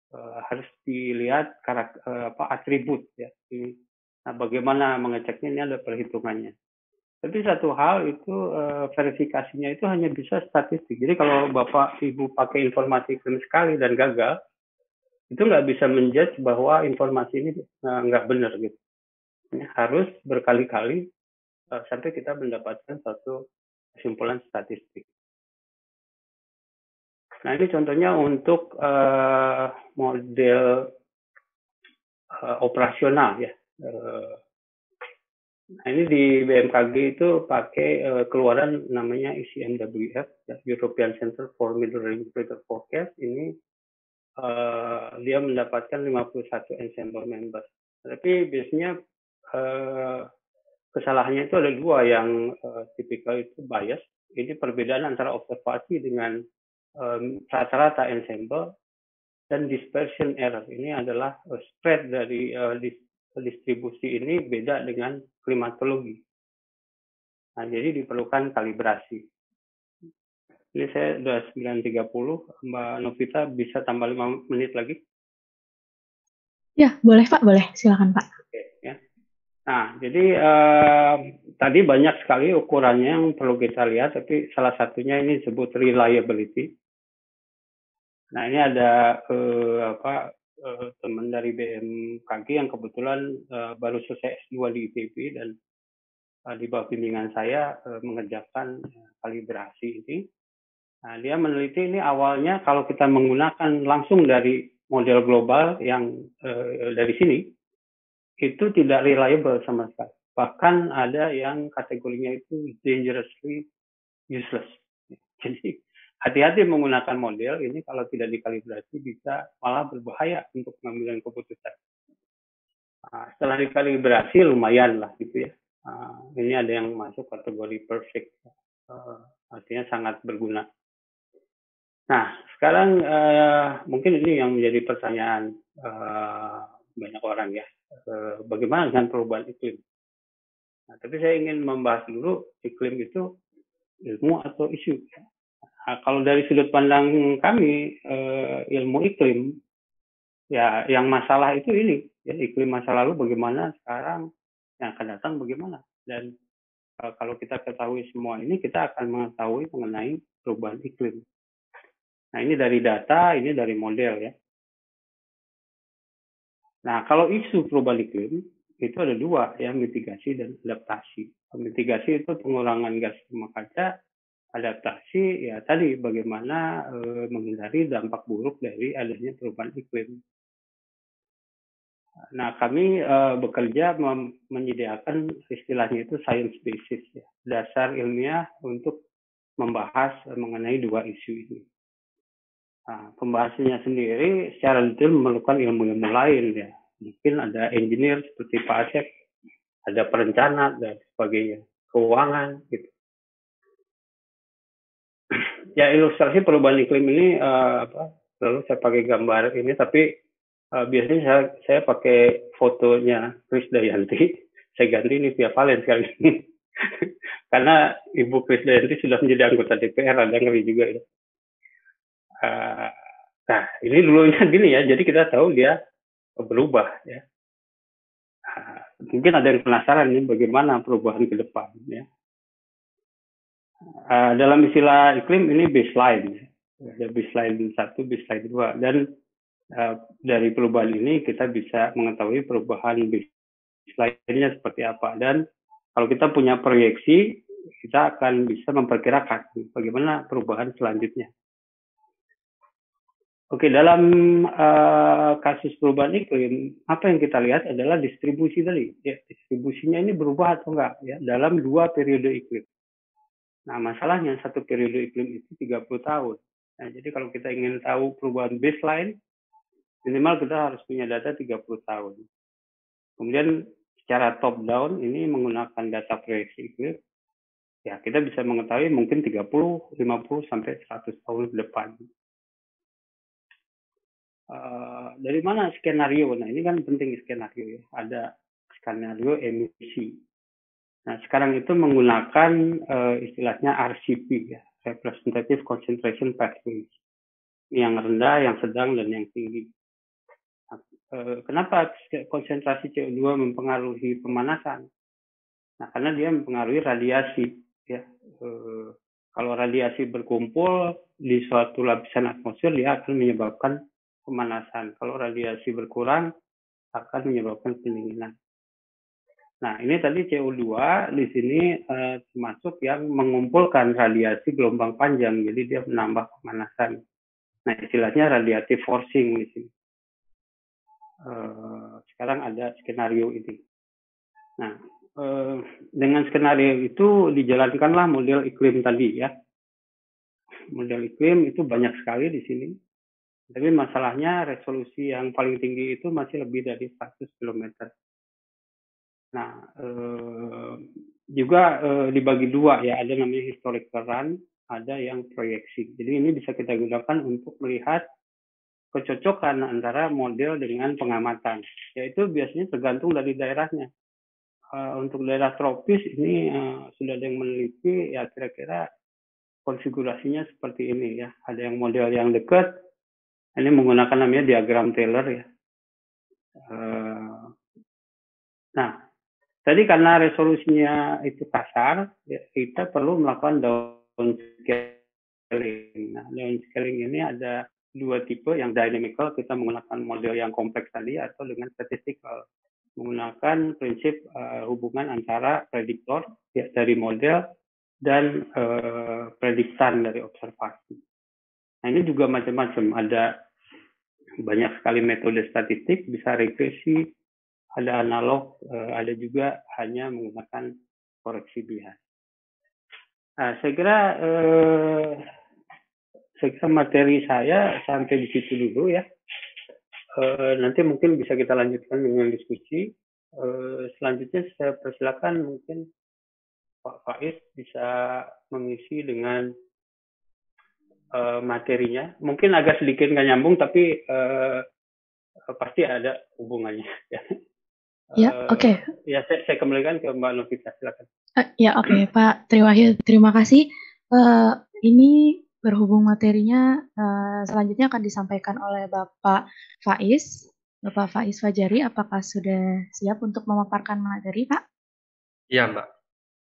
Uh, harus dilihat karakter uh, apa atribut ya. Nah, bagaimana mengeceknya ini ada perhitungannya. Tapi satu hal itu uh, verifikasinya itu hanya bisa statistik. Jadi kalau bapak ibu pakai informasi iklim sekali dan gagal, itu nggak bisa menjudge bahwa informasi ini uh, nggak benar gitu. Ini harus berkali-kali uh, sampai kita mendapatkan satu kesimpulan statistik. Nah ini contohnya untuk uh, model uh, operasional ya nah ini di BMKG itu pakai uh, keluaran namanya ECMWF, ya, European Center for Middle Range Weather Forecast. Ini uh, dia mendapatkan 51 ensemble members. Tapi biasanya uh, kesalahannya itu ada dua yang uh, tipikal itu bias. Ini perbedaan antara observasi dengan rata-rata um, ensemble dan dispersion error. Ini adalah spread dari uh, distribusi ini beda dengan klimatologi. Nah, jadi diperlukan kalibrasi. Ini saya sudah 9.30, Mbak Novita bisa tambah 5 menit lagi? Ya, boleh Pak, boleh. Silakan Pak. Oke, ya. Nah, jadi uh, tadi banyak sekali ukurannya yang perlu kita lihat, tapi salah satunya ini disebut reliability. Nah, ini ada uh, apa uh, teman dari BMKG yang kebetulan uh, baru selesai S2 di IPB dan uh, di bawah bimbingan saya uh, mengerjakan kalibrasi ini. Nah, dia meneliti ini awalnya kalau kita menggunakan langsung dari model global yang uh, dari sini, itu tidak reliable sama sekali. Bahkan ada yang kategorinya itu dangerously useless. Jadi hati-hati menggunakan model ini kalau tidak dikalibrasi bisa malah berbahaya untuk mengambil keputusan. Nah, setelah dikalibrasi lumayan lah gitu ya. Nah, ini ada yang masuk kategori perfect, uh, artinya sangat berguna. Nah, sekarang uh, mungkin ini yang menjadi pertanyaan uh, banyak orang ya Eh, bagaimana dengan perubahan iklim. Nah, tapi saya ingin membahas dulu iklim itu ilmu atau isu. Nah, kalau dari sudut pandang kami eh, ilmu iklim, ya yang masalah itu ini, ya iklim masa lalu bagaimana sekarang, yang akan datang bagaimana. Dan eh, kalau kita ketahui semua ini, kita akan mengetahui mengenai perubahan iklim. Nah ini dari data, ini dari model ya. Nah, kalau isu perubahan iklim itu ada dua ya, mitigasi dan adaptasi. Mitigasi itu pengurangan gas rumah kaca, adaptasi ya tadi bagaimana e, menghindari dampak buruk dari adanya perubahan iklim. Nah, kami e, bekerja menyediakan istilahnya itu science basis ya, dasar ilmiah untuk membahas mengenai dua isu ini. Nah, pembahasannya sendiri secara detail memerlukan ilmu-ilmu lain ya. Mungkin ada engineer seperti Pak Asep, ada perencana dan sebagainya, keuangan gitu. Ya ilustrasi perubahan iklim ini uh, apa? Lalu saya pakai gambar ini, tapi uh, biasanya saya saya pakai fotonya Chris Dayanti. Saya ganti ini via Valen sekali ini. Karena Ibu Chris Dayanti sudah menjadi anggota DPR, ada ngeri juga ya uh, nah ini dulunya gini ya jadi kita tahu dia berubah ya uh, mungkin ada yang penasaran nih bagaimana perubahan ke depan ya uh, dalam istilah iklim ini baseline ada baseline satu baseline dua dan uh, dari perubahan ini kita bisa mengetahui perubahan baseline-nya seperti apa dan kalau kita punya proyeksi kita akan bisa memperkirakan bagaimana perubahan selanjutnya. Oke, dalam uh, kasus perubahan iklim, apa yang kita lihat adalah distribusi tadi. Ya, distribusinya ini berubah atau enggak ya dalam dua periode iklim. Nah, masalahnya satu periode iklim itu 30 tahun. Nah, jadi kalau kita ingin tahu perubahan baseline, minimal kita harus punya data 30 tahun. Kemudian secara top down ini menggunakan data proyeksi iklim, ya kita bisa mengetahui mungkin 30, 50 sampai 100 tahun ke depan. Uh, dari mana skenario? Nah ini kan penting skenario ya. Ada skenario emisi. Nah sekarang itu menggunakan uh, istilahnya RCP ya, Representative Concentration Pathways. Yang rendah, yang sedang, dan yang tinggi. Nah, uh, kenapa konsentrasi CO2 mempengaruhi pemanasan? Nah karena dia mempengaruhi radiasi. Ya. Uh, kalau radiasi berkumpul di suatu lapisan atmosfer, dia akan menyebabkan pemanasan. Kalau radiasi berkurang akan menyebabkan pendinginan. Nah, ini tadi CO2 di sini eh, termasuk yang mengumpulkan radiasi gelombang panjang, jadi dia menambah pemanasan. Nah, istilahnya radiative forcing di sini. Eh, sekarang ada skenario ini. Nah, eh, dengan skenario itu dijalankanlah model iklim tadi ya. Model iklim itu banyak sekali di sini. Tapi masalahnya resolusi yang paling tinggi itu masih lebih dari 100 km. Nah, eh, juga eh, dibagi dua ya, ada namanya historical run, ada yang proyeksi. Jadi ini bisa kita gunakan untuk melihat kecocokan antara model dengan pengamatan. Yaitu biasanya tergantung dari daerahnya. Uh, untuk daerah tropis ini uh, sudah ada yang meneliti ya kira-kira konfigurasinya seperti ini ya. Ada yang model yang dekat, ini menggunakan namanya diagram Taylor ya. Uh, nah, tadi karena resolusinya itu kasar, ya, kita perlu melakukan downscaling. Nah, downscaling ini ada dua tipe, yang dynamical kita menggunakan model yang kompleks tadi atau dengan statistical menggunakan prinsip uh, hubungan antara prediktor ya, dari model dan uh, prediktan dari observasi. Nah ini juga macam-macam. Ada banyak sekali metode statistik, bisa regresi, ada analog, uh, ada juga hanya menggunakan koreksi bias. Nah, saya kira uh, saya kira materi saya sampai di situ dulu ya. Eh, nanti mungkin bisa kita lanjutkan dengan diskusi. Uh, selanjutnya saya persilakan mungkin Pak Faiz bisa mengisi dengan uh, materinya. Mungkin agak sedikit nggak nyambung, tapi uh, pasti ada hubungannya. Ya, uh, oke. Okay. Ya, saya, saya kembalikan ke Mbak Novita, silakan. Uh, ya, oke, okay, Pak Triwahyu, terima kasih. Uh, ini berhubung materinya uh, selanjutnya akan disampaikan oleh Bapak Faiz. Bapak Faiz Fajari, apakah sudah siap untuk memaparkan materi, Pak? Iya, Mbak.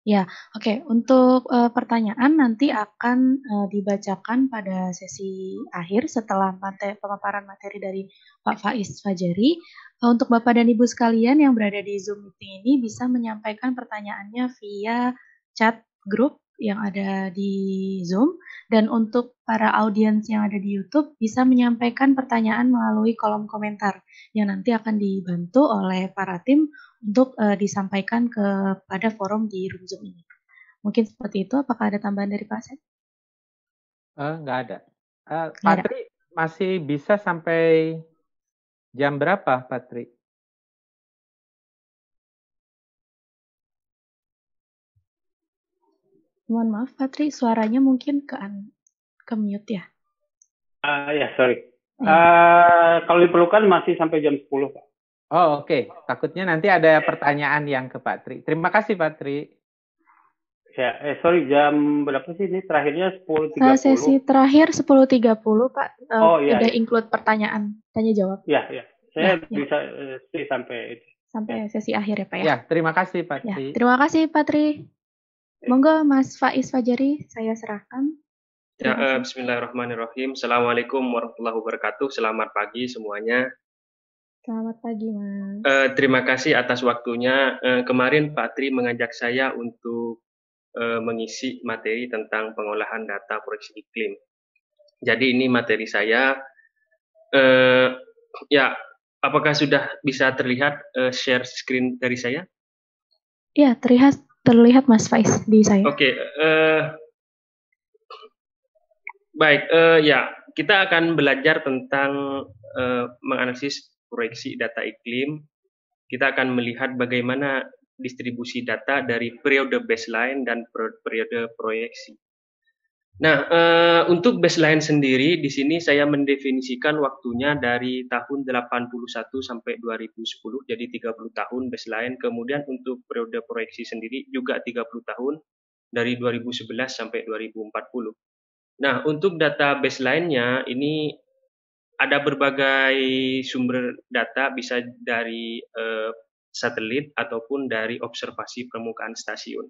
Ya, oke. Untuk uh, pertanyaan nanti akan uh, dibacakan pada sesi akhir setelah materi, pemaparan materi dari Pak Faiz Fajari. Uh, untuk Bapak dan Ibu sekalian yang berada di Zoom meeting ini bisa menyampaikan pertanyaannya via chat grup yang ada di Zoom dan untuk para audiens yang ada di YouTube bisa menyampaikan pertanyaan melalui kolom komentar yang nanti akan dibantu oleh para tim untuk uh, disampaikan kepada forum di room Zoom ini. Mungkin seperti itu. Apakah ada tambahan dari Pak Seth? Uh, nggak ada. Uh, Patri masih bisa sampai jam berapa, Patri? Mohon maaf, Patri, suaranya mungkin ke ke mute ya. Uh, ya, sorry. Uh, kalau diperlukan masih sampai jam 10, Pak. Oh, oke. Okay. Takutnya nanti ada pertanyaan yang ke Pak Tri. Terima kasih, Pak Tri. Ya, eh sorry, jam berapa sih ini? Terakhirnya 10.30. Uh, sesi terakhir 10.30, Pak. Uh, oh, iya. Udah iya. include pertanyaan, tanya jawab. Ya, ya. Saya ya, bisa ya. Uh, sampai Sampai ya. sesi akhir ya, Pak ya. Ya, terima kasih, Pak ya, Tri. terima kasih, Pak Tri. Monggo Mas Faiz Fajari, saya serahkan. Ya, uh, Bismillahirrahmanirrahim. Assalamualaikum warahmatullahi wabarakatuh. Selamat pagi semuanya. Selamat pagi, Mas. Uh, terima kasih atas waktunya. Uh, kemarin Pak Tri mengajak saya untuk uh, mengisi materi tentang pengolahan data proyeksi iklim. Jadi ini materi saya. Uh, ya, apakah sudah bisa terlihat uh, share screen dari saya? Ya, terlihat terlihat Mas Faiz di saya. Oke, okay, uh, baik, uh, ya kita akan belajar tentang uh, menganalisis proyeksi data iklim. Kita akan melihat bagaimana distribusi data dari periode baseline dan periode proyeksi. Nah, uh, untuk baseline sendiri di sini saya mendefinisikan waktunya dari tahun 81 sampai 2010, jadi 30 tahun baseline. Kemudian untuk periode proyeksi sendiri juga 30 tahun dari 2011 sampai 2040. Nah, untuk data baseline-nya ini ada berbagai sumber data bisa dari uh, satelit ataupun dari observasi permukaan stasiun.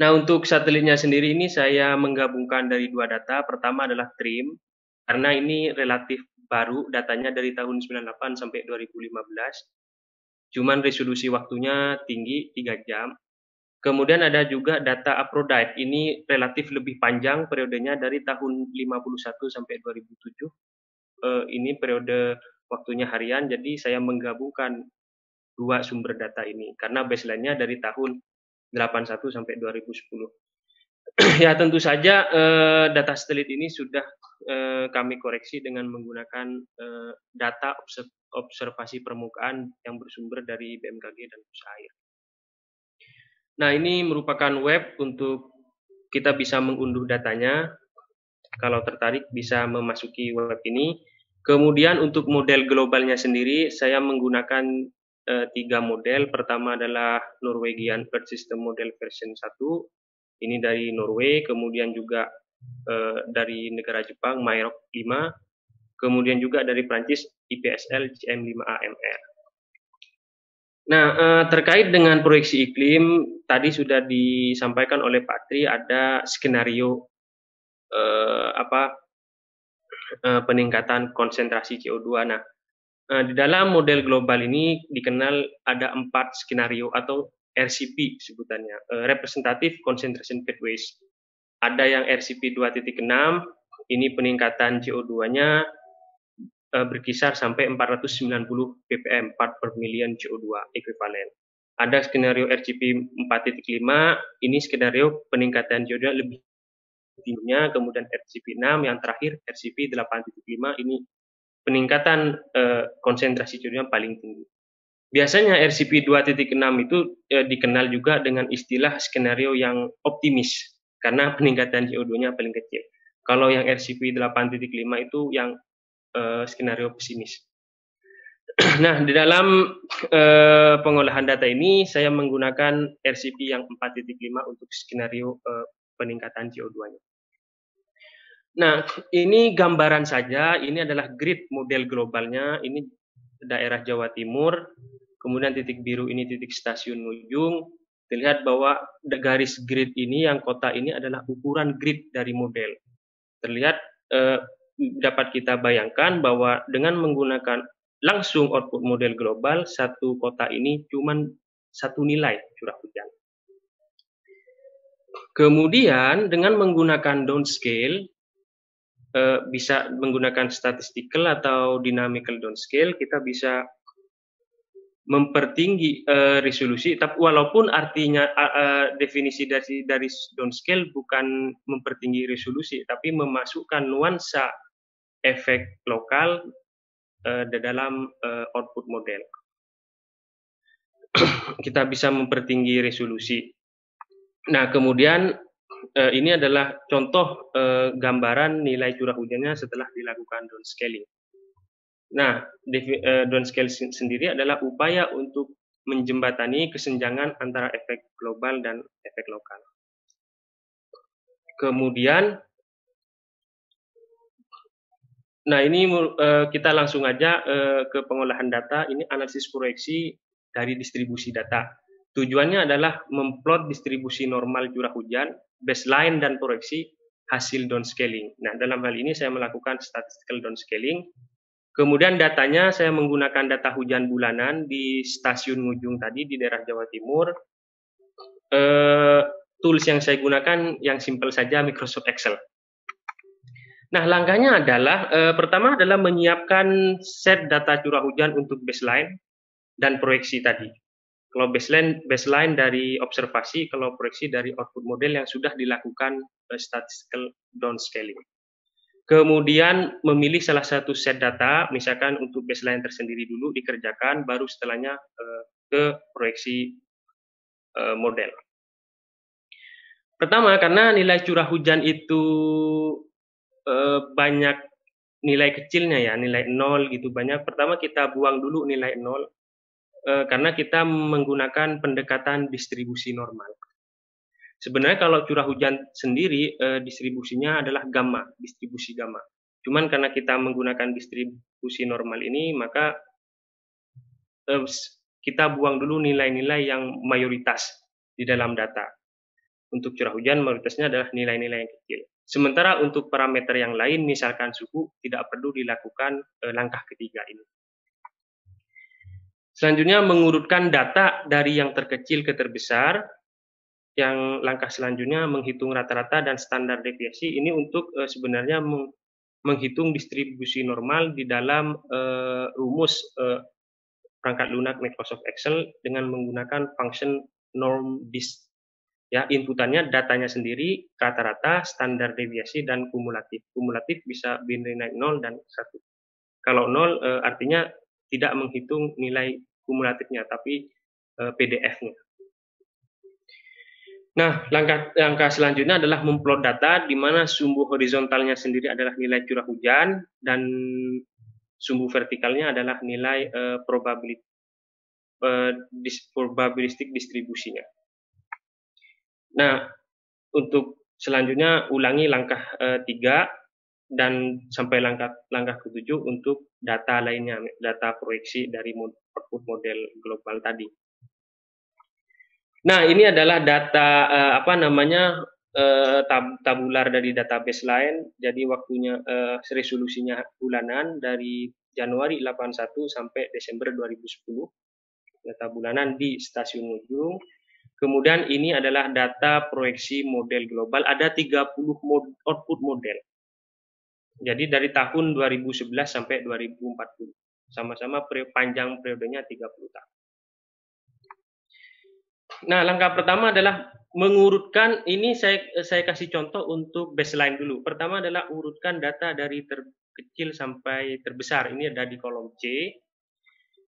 Nah, untuk satelitnya sendiri ini saya menggabungkan dari dua data. Pertama adalah TRIM, karena ini relatif baru, datanya dari tahun 98 sampai 2015. Cuman resolusi waktunya tinggi, 3 jam. Kemudian ada juga data Aphrodite, ini relatif lebih panjang periodenya dari tahun 51 sampai 2007. Uh, ini periode waktunya harian, jadi saya menggabungkan dua sumber data ini karena baseline-nya dari tahun 81 sampai 2010. ya tentu saja eh, data satelit ini sudah eh, kami koreksi dengan menggunakan eh, data observasi permukaan yang bersumber dari BMKG dan Pusat Air. Nah ini merupakan web untuk kita bisa mengunduh datanya. Kalau tertarik bisa memasuki web ini. Kemudian untuk model globalnya sendiri saya menggunakan uh, tiga model. Pertama adalah Norwegian Earth System Model version 1. Ini dari Norway, kemudian juga uh, dari negara Jepang MyRock 5, kemudian juga dari Prancis IPSL CM5AMR. Nah, uh, terkait dengan proyeksi iklim, tadi sudah disampaikan oleh Pak Tri ada skenario uh, apa uh, peningkatan konsentrasi CO2. Nah, uh, di dalam model global ini dikenal ada empat skenario atau RCP sebutannya, uh, Representative Concentration Pathways. Ada yang RCP 2.6, ini peningkatan CO2-nya uh, berkisar sampai 490 ppm part per million CO2 ekuivalen. Ada skenario RCP 4.5, ini skenario peningkatan CO2 lebih tingginya, kemudian RCP 6, yang terakhir RCP 8.5, ini peningkatan uh, konsentrasi CO2 yang paling tinggi. Biasanya RCP 2.6 itu uh, dikenal juga dengan istilah skenario yang optimis, karena peningkatan CO2-nya paling kecil. Kalau yang RCP 8.5 itu yang uh, skenario pesimis. nah, di dalam uh, pengolahan data ini saya menggunakan RCP yang 4.5 untuk skenario uh, peningkatan CO2-nya. Nah, ini gambaran saja, ini adalah grid model globalnya, ini daerah Jawa Timur, kemudian titik biru ini titik stasiun Ujung, terlihat bahwa garis grid ini yang kota ini adalah ukuran grid dari model. Terlihat eh, dapat kita bayangkan bahwa dengan menggunakan langsung output model global, satu kota ini cuma satu nilai curah hujan. Kemudian dengan menggunakan downscale, eh, bisa menggunakan statistical atau dynamical downscale, kita bisa mempertinggi uh, resolusi tapi walaupun artinya uh, uh, definisi dari dari downscale bukan mempertinggi resolusi tapi memasukkan nuansa efek lokal uh, di dalam uh, output model. Kita bisa mempertinggi resolusi. Nah, kemudian uh, ini adalah contoh uh, gambaran nilai curah hujannya setelah dilakukan downscaling. Nah, uh, downscale sendiri adalah upaya untuk menjembatani kesenjangan antara efek global dan efek lokal. Kemudian Nah, ini uh, kita langsung aja uh, ke pengolahan data. Ini analisis proyeksi dari distribusi data. Tujuannya adalah memplot distribusi normal curah hujan, baseline dan proyeksi hasil downscaling. Nah, dalam hal ini saya melakukan statistical downscaling. Kemudian datanya saya menggunakan data hujan bulanan di stasiun Ngujung tadi di daerah Jawa Timur. Uh, tools yang saya gunakan yang simple saja Microsoft Excel. Nah, langkahnya adalah eh, pertama adalah menyiapkan set data curah hujan untuk baseline dan proyeksi tadi. Kalau baseline baseline dari observasi, kalau proyeksi dari output model yang sudah dilakukan eh, statistical downscaling. Kemudian memilih salah satu set data, misalkan untuk baseline tersendiri dulu dikerjakan, baru setelahnya eh, ke proyeksi eh, model. Pertama, karena nilai curah hujan itu banyak nilai kecilnya ya, nilai nol gitu banyak. Pertama kita buang dulu nilai nol uh, karena kita menggunakan pendekatan distribusi normal. Sebenarnya kalau curah hujan sendiri uh, distribusinya adalah gamma, distribusi gamma. Cuman karena kita menggunakan distribusi normal ini, maka uh, kita buang dulu nilai-nilai yang mayoritas di dalam data. Untuk curah hujan mayoritasnya adalah nilai-nilai yang kecil. Sementara untuk parameter yang lain, misalkan suhu, tidak perlu dilakukan eh, langkah ketiga ini. Selanjutnya mengurutkan data dari yang terkecil ke terbesar. Yang langkah selanjutnya menghitung rata-rata dan standar deviasi. Ini untuk eh, sebenarnya menghitung distribusi normal di dalam eh, rumus eh, perangkat lunak Microsoft Excel dengan menggunakan function norm dist ya inputannya datanya sendiri rata-rata standar deviasi dan kumulatif kumulatif bisa binary 0 dan 1 kalau 0 e, artinya tidak menghitung nilai kumulatifnya tapi e, PDF-nya Nah, langkah langkah selanjutnya adalah memplot data di mana sumbu horizontalnya sendiri adalah nilai curah hujan dan sumbu vertikalnya adalah nilai uh, probability uh, dis, probabilistik distribusinya. Nah, untuk selanjutnya ulangi langkah uh, tiga. Dan sampai langkah langkah ketujuh untuk data lainnya, data proyeksi dari output model global tadi. Nah, ini adalah data uh, apa namanya uh, tab tabular dari database lain. Jadi waktunya uh, resolusinya bulanan dari Januari 81 sampai Desember 2010. Data bulanan di stasiun ujung Kemudian ini adalah data proyeksi model global. Ada 30 mod, output model. Jadi dari tahun 2011 sampai 2040. Sama-sama panjang periodenya 30 tahun. Nah, langkah pertama adalah mengurutkan ini saya saya kasih contoh untuk baseline dulu. Pertama adalah urutkan data dari terkecil sampai terbesar. Ini ada di kolom C.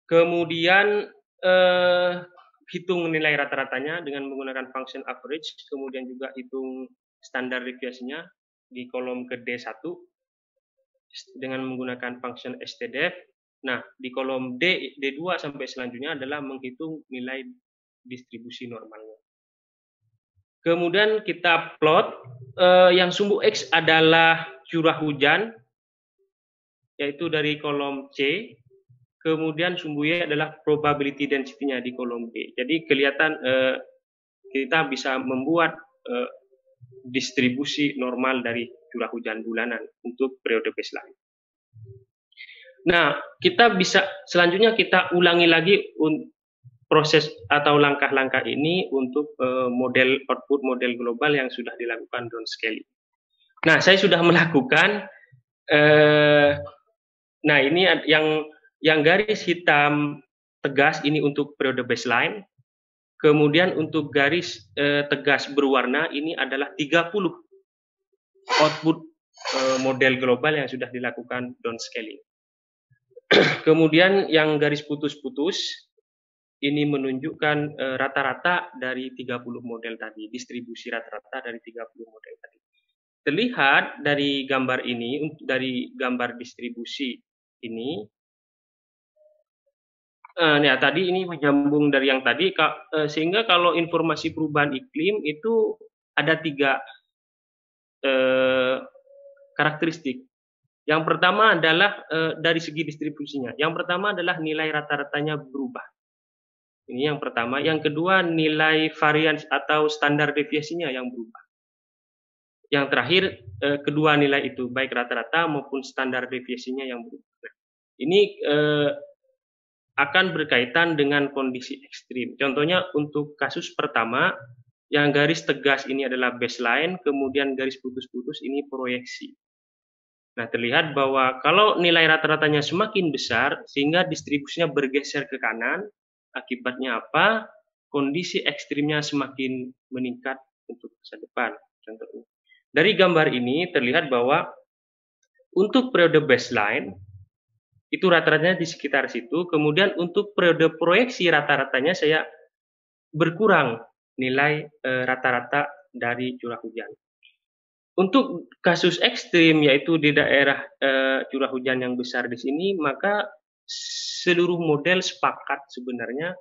Kemudian eh, hitung nilai rata-ratanya dengan menggunakan function average, kemudian juga hitung standar deviasinya di kolom ke D1 dengan menggunakan function stdef. Nah, di kolom D, D2 sampai selanjutnya adalah menghitung nilai distribusi normalnya. Kemudian kita plot eh, yang sumbu X adalah curah hujan, yaitu dari kolom C, Kemudian sumbu Y adalah probability density-nya di kolom B. Jadi kelihatan eh, kita bisa membuat eh, distribusi normal dari curah hujan bulanan untuk periode baseline. Nah, kita bisa selanjutnya kita ulangi lagi proses atau langkah-langkah ini untuk uh, model output model global yang sudah dilakukan downscaling. Nah, saya sudah melakukan. Uh, nah, ini yang yang garis hitam tegas ini untuk periode baseline. Kemudian untuk garis eh, tegas berwarna ini adalah 30 output eh, model global yang sudah dilakukan downscaling. Kemudian yang garis putus-putus ini menunjukkan eh, rata-rata eh, dari 30 model tadi, distribusi rata-rata dari 30 model tadi. Terlihat dari gambar ini, dari gambar distribusi ini, Uh, ya tadi ini menyambung dari yang tadi, uh, sehingga kalau informasi perubahan iklim itu ada tiga uh, karakteristik. Yang pertama adalah uh, dari segi distribusinya. Yang pertama adalah nilai rata-ratanya berubah. Ini yang pertama. Yang kedua nilai varians atau standar deviasinya yang berubah. Yang terakhir uh, kedua nilai itu baik rata-rata maupun standar deviasinya yang berubah. Nah, ini uh, akan berkaitan dengan kondisi ekstrim. Contohnya untuk kasus pertama, yang garis tegas ini adalah baseline, kemudian garis putus-putus ini proyeksi. Nah, terlihat bahwa kalau nilai rata-ratanya semakin besar, sehingga distribusinya bergeser ke kanan, akibatnya apa? Kondisi ekstrimnya semakin meningkat untuk masa depan. Contohnya. Dari gambar ini terlihat bahwa untuk periode baseline, itu rata-ratanya di sekitar situ. Kemudian untuk periode proyeksi rata-ratanya saya berkurang nilai eh, rata-rata dari curah hujan. Untuk kasus ekstrim yaitu di daerah e, curah hujan yang besar di sini, maka seluruh model sepakat sebenarnya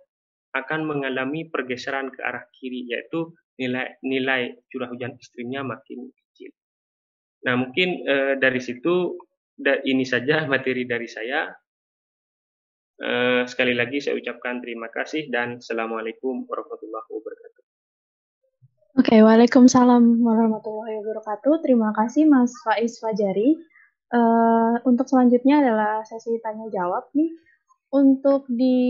akan mengalami pergeseran ke arah kiri yaitu nilai nilai curah hujan ekstrimnya makin kecil. Nah, mungkin e, dari situ ini saja materi dari saya. Uh, sekali lagi saya ucapkan terima kasih dan Assalamualaikum warahmatullahi wabarakatuh. Oke, okay, Waalaikumsalam warahmatullahi wabarakatuh. Terima kasih Mas Faiz Fajari. Uh, untuk selanjutnya adalah sesi tanya jawab nih. Untuk di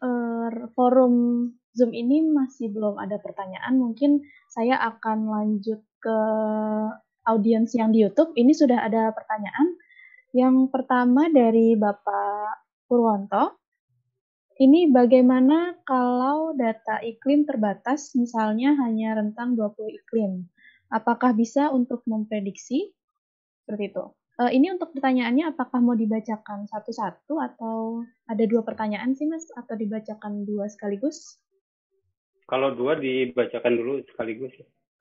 uh, forum Zoom ini masih belum ada pertanyaan. Mungkin saya akan lanjut ke audiens yang di YouTube, ini sudah ada pertanyaan. Yang pertama dari Bapak Purwanto. Ini bagaimana kalau data iklim terbatas, misalnya hanya rentang 20 iklim? Apakah bisa untuk memprediksi? Seperti itu. Uh, ini untuk pertanyaannya apakah mau dibacakan satu-satu atau ada dua pertanyaan sih mas atau dibacakan dua sekaligus? Kalau dua dibacakan dulu sekaligus.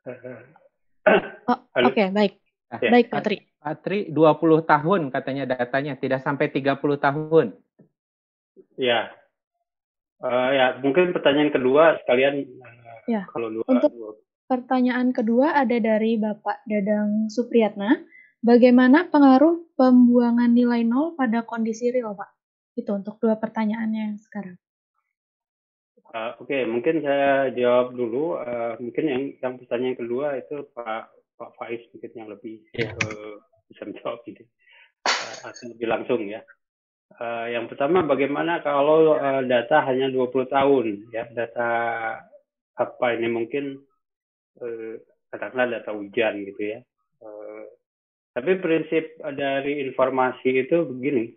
Oh, oke, okay, baik. Nah, baik, Patri. Patri 20 tahun katanya datanya, tidak sampai 30 tahun. Ya. Uh, ya, mungkin pertanyaan kedua sekalian uh, ya. kalau dua, Untuk dua. pertanyaan kedua ada dari Bapak Dadang Supriyatna. bagaimana pengaruh pembuangan nilai nol pada kondisi real, Pak? Itu untuk dua pertanyaannya sekarang. Uh, Oke, okay, mungkin saya jawab dulu. Uh, mungkin yang yang pertanyaan kedua itu Pak Pak Faiz mungkin yang lebih yeah. uh, bisa menjawab ini uh, atau lebih langsung ya. Uh, yang pertama bagaimana kalau uh, data hanya 20 tahun ya data apa ini mungkin uh, katakanlah data hujan gitu ya. Uh, tapi prinsip dari informasi itu begini,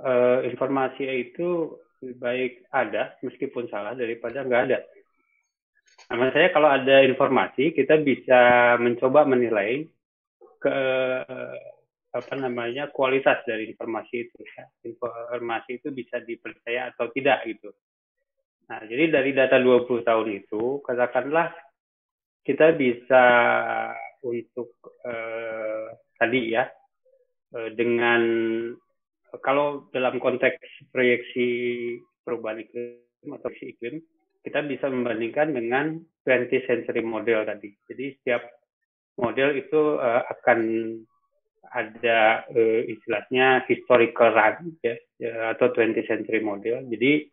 uh, informasi itu lebih baik ada meskipun salah daripada nggak ada. Nama saya kalau ada informasi kita bisa mencoba menilai ke apa namanya kualitas dari informasi itu ya. informasi itu bisa dipercaya atau tidak gitu nah jadi dari data 20 tahun itu katakanlah kita bisa untuk eh, tadi ya eh, dengan kalau dalam konteks proyeksi perubahan iklim atau iklim kita bisa membandingkan dengan 20th century model tadi jadi setiap model itu uh, akan ada uh, istilahnya historical run ya, ya atau 20th century model. Jadi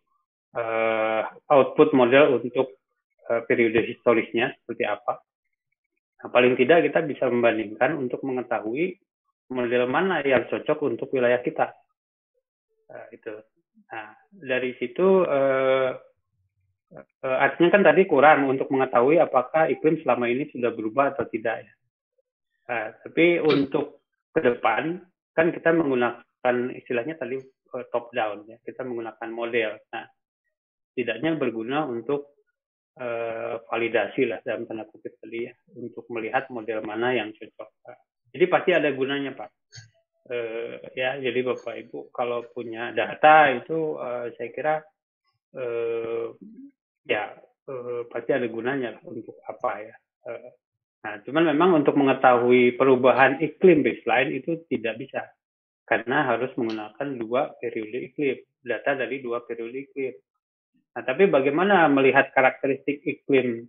uh, output model untuk uh, periode historisnya seperti apa. Nah, paling tidak kita bisa membandingkan untuk mengetahui model mana yang cocok untuk wilayah kita. Uh, itu. Nah, dari situ uh, uh, artinya kan tadi kurang untuk mengetahui apakah iklim selama ini sudah berubah atau tidak ya. Nah, tapi untuk ke depan kan kita menggunakan istilahnya tadi uh, top down ya kita menggunakan model nah tidaknya berguna untuk uh, validasi lah dalam tanda kutip tadi ya untuk melihat model mana yang cocok jadi pasti ada gunanya pak uh, ya jadi bapak ibu kalau punya data itu uh, saya kira uh, ya uh, pasti ada gunanya untuk apa ya uh, Nah, cuman memang untuk mengetahui perubahan iklim baseline itu tidak bisa karena harus menggunakan dua periode iklim, data dari dua periode iklim. Nah, tapi bagaimana melihat karakteristik iklim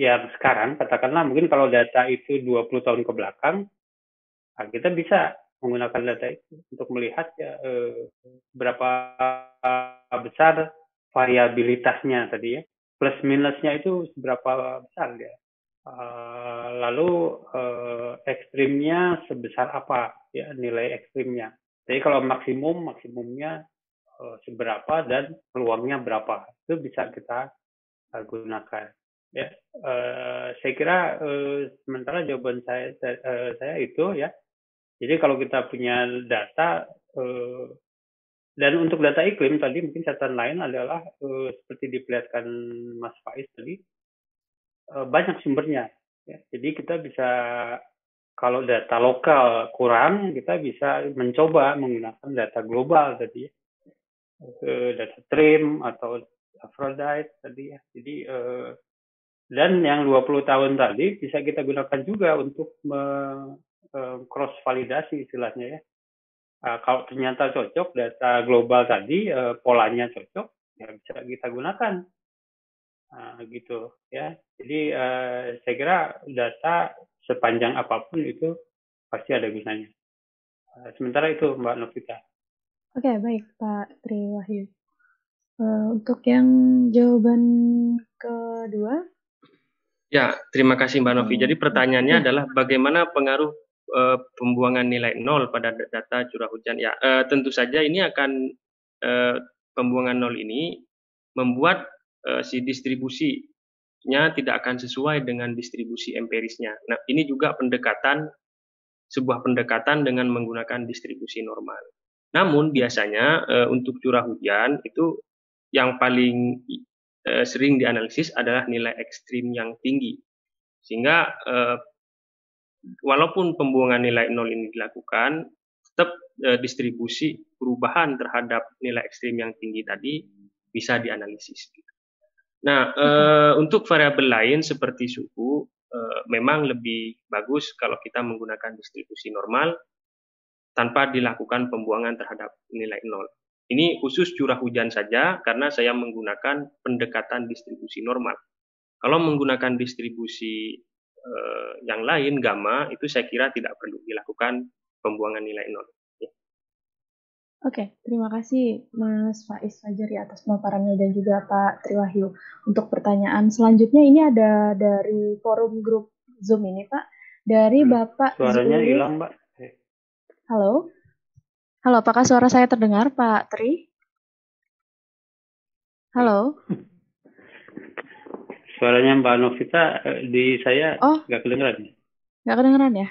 yang sekarang, katakanlah mungkin kalau data itu 20 tahun ke belakang, nah kita bisa menggunakan data itu untuk melihat ya eh, berapa besar variabilitasnya tadi ya, plus minusnya itu seberapa besar ya Uh, lalu uh, ekstrimnya sebesar apa ya nilai ekstrimnya. Jadi kalau maksimum maksimumnya uh, seberapa dan peluangnya berapa itu bisa kita gunakan. Ya, uh, saya kira uh, sementara jawaban saya uh, saya itu ya. Jadi kalau kita punya data uh, dan untuk data iklim tadi mungkin catatan lain adalah uh, seperti diperlihatkan Mas Faiz tadi Eh, banyak sumbernya. Ya. Jadi kita bisa kalau data lokal kurang, kita bisa mencoba menggunakan data global tadi ya. data trim atau Aphrodite tadi ya. Jadi dan yang 20 tahun tadi bisa kita gunakan juga untuk cross validasi istilahnya ya. Uh, kalau ternyata cocok data global tadi uh, polanya cocok, ya bisa kita gunakan Nah, gitu ya. Jadi uh, saya kira data sepanjang apa pun itu pasti ada gunanya. Uh, sementara itu Mbak Novita. Oke, baik Pak Tri Wahyu. Uh, untuk yang jawaban kedua. Ya, terima kasih Mbak Novi. Jadi pertanyaannya ya. adalah bagaimana pengaruh uh, pembuangan nilai nol pada data curah hujan? Ya, uh, tentu saja ini akan uh, pembuangan nol ini membuat uh, si distribusinya tidak akan sesuai dengan distribusi empirisnya. Nah, ini juga pendekatan sebuah pendekatan dengan menggunakan distribusi normal. Namun biasanya uh, untuk curah hujan itu yang paling sering dianalisis adalah nilai ekstrim yang tinggi. Sehingga walaupun pembuangan nilai nol ini dilakukan, tetap distribusi perubahan terhadap nilai ekstrim yang tinggi tadi bisa dianalisis. Nah, uh, untuk variabel lain seperti suhu, uh, memang lebih bagus kalau kita menggunakan distribusi normal tanpa dilakukan pembuangan terhadap nilai nol. Ini khusus curah hujan saja karena saya menggunakan pendekatan distribusi normal. Kalau menggunakan distribusi uh, yang lain gamma itu saya kira tidak perlu dilakukan pembuangan nilai nol. Ya. Oke, terima kasih Mas Faiz Fajri atas pemaparannya dan juga Pak Triwahyu. Untuk pertanyaan selanjutnya ini ada dari forum grup Zoom ini Pak, dari hmm, Bapak Suaranya Zuri. hilang Mbak. Halo? Halo, apakah suara saya terdengar Pak Tri? Halo? Suaranya Mbak Novita eh, di saya oh. nggak kedengeran. Nggak kedengeran ya?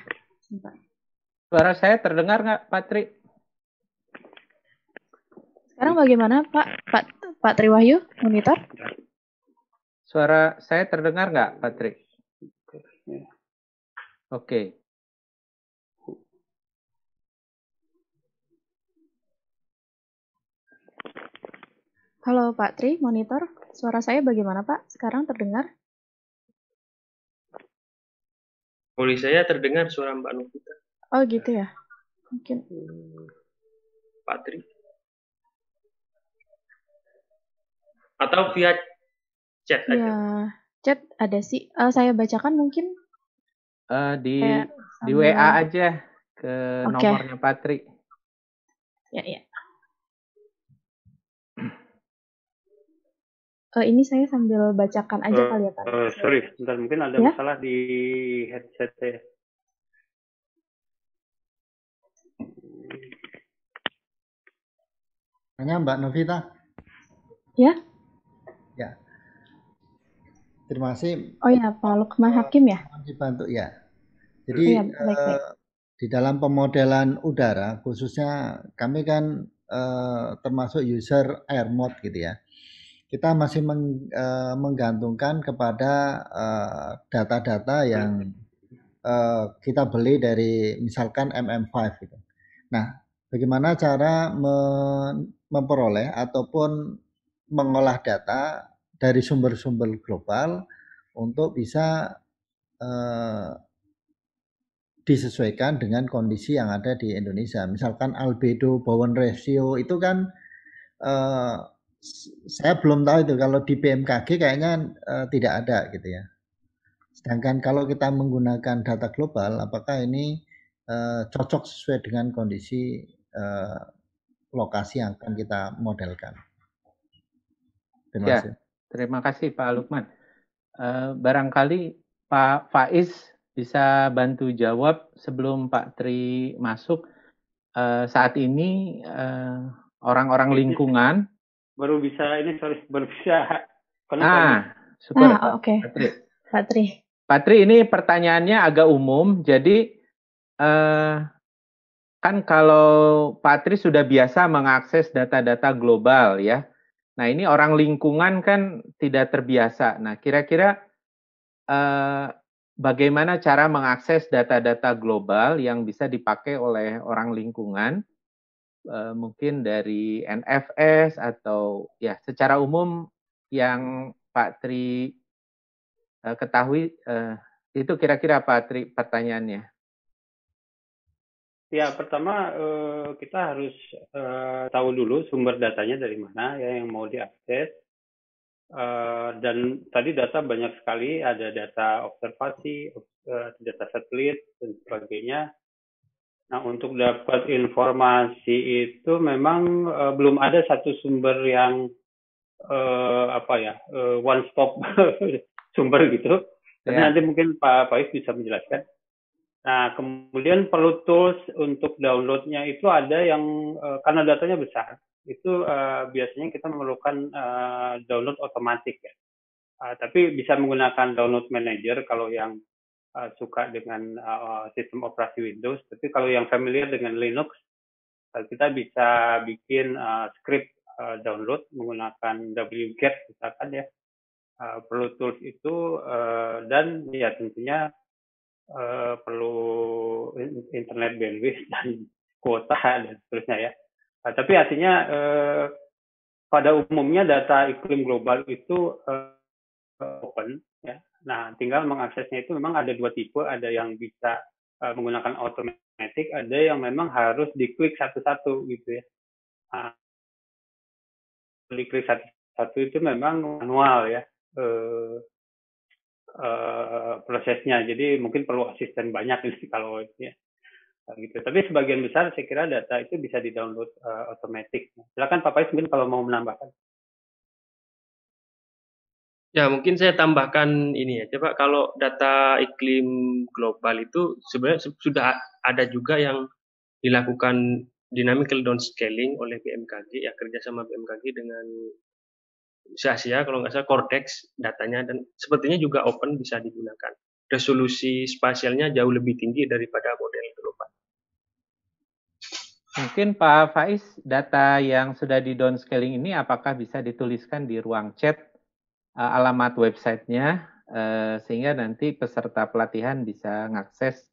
Suara saya terdengar nggak, Pak Tri? Sekarang bagaimana, Pak? Pak Pak Triwahyu, monitor? Suara saya terdengar nggak, Pak Tri? Ya. Oke. Halo Pak Tri, monitor. Suara saya bagaimana Pak? Sekarang terdengar? Poli saya terdengar suara Mbak Novita. Oh gitu ya? Mungkin. Pak Tri. Atau via chat aja? Ya, chat ada sih. Uh, saya bacakan mungkin. Uh, di di WA aja ke okay. nomornya Patri. Ya, ya. Uh, ini saya sambil bacakan aja uh, kali ya Pak. Uh, sorry, sebentar mungkin ada ya? masalah di headset saya. Hanya Mbak Novita. Ya. Ya. Terima kasih. Oh ya, Pak Lukman Hakim ya. Dibantu ya. Jadi ya, baik, baik. Uh, di dalam pemodelan udara, khususnya kami kan uh, termasuk user air mode gitu ya kita masih meng, uh, menggantungkan kepada uh, data-data yang uh, kita beli dari misalkan MM5 gitu. Nah, bagaimana cara me memperoleh ataupun mengolah data dari sumber-sumber global untuk bisa uh, disesuaikan dengan kondisi yang ada di Indonesia. Misalkan albedo Bowen ratio itu kan uh, saya belum tahu itu kalau di BMKG kayaknya uh, tidak ada gitu ya. Sedangkan kalau kita menggunakan data global, apakah ini uh, cocok sesuai dengan kondisi uh, lokasi yang akan kita modelkan? Terima ya, kasih. Terima kasih Pak Lukman. Uh, barangkali Pak Faiz bisa bantu jawab sebelum Pak Tri masuk. Uh, saat ini orang-orang uh, lingkungan baru bisa ini sorry baru bisa ah super. Ah, oke. Okay. Patri. Patri. Patri ini pertanyaannya agak umum. Jadi uh, kan kalau Patri sudah biasa mengakses data-data global ya. Nah ini orang lingkungan kan tidak terbiasa. Nah kira-kira uh, bagaimana cara mengakses data-data global yang bisa dipakai oleh orang lingkungan uh, mungkin dari NFS atau ya secara umum yang Pak Tri uh, ketahui uh, itu kira-kira Pak Tri pertanyaannya. Ya, pertama kita harus tahu dulu sumber datanya dari mana ya yang mau diakses. Uh, dan tadi data banyak sekali, ada data observasi, data satelit dan sebagainya. Nah, untuk dapat informasi itu memang uh, belum ada satu sumber yang uh, apa ya uh, one stop sumber gitu. Tapi yeah. nanti mungkin Pak Faiz bisa menjelaskan. Nah, kemudian perlu tools untuk downloadnya itu ada yang uh, karena datanya besar, itu uh, biasanya kita memerlukan uh, download otomatis ya. Uh, tapi bisa menggunakan download manager kalau yang uh, suka dengan uh, sistem operasi Windows. Tapi kalau yang familiar dengan Linux, uh, kita bisa bikin uh, script uh, download menggunakan wget misalkan ya. Uh, perlu tools itu uh, dan ya tentunya uh, perlu internet bandwidth dan kuota dan seterusnya ya. Uh, tapi artinya uh, pada umumnya data iklim global itu uh, open ya Nah, tinggal mengaksesnya itu memang ada dua tipe, ada yang bisa uh, menggunakan automatic, ada yang memang harus diklik satu-satu gitu ya. Nah, diklik satu-satu itu memang manual ya. Uh, uh, prosesnya. Jadi mungkin perlu asisten banyak ini kalau ya gitu. Tapi sebagian besar saya kira data itu bisa di-download uh, otomatis. Silakan Pak Pais mungkin kalau mau menambahkan. Ya, mungkin saya tambahkan ini ya. Coba kalau data iklim global itu sebenarnya sudah ada juga yang dilakukan dynamical downscaling oleh BMKG ya kerjasama BMKG dengan Asia kalau nggak salah Cortex datanya dan sepertinya juga open bisa digunakan. Resolusi spasialnya jauh lebih tinggi daripada model global. Mungkin Pak Faiz, data yang sudah di downscaling ini apakah bisa dituliskan di ruang chat alamat websitenya uh, sehingga nanti peserta pelatihan bisa mengakses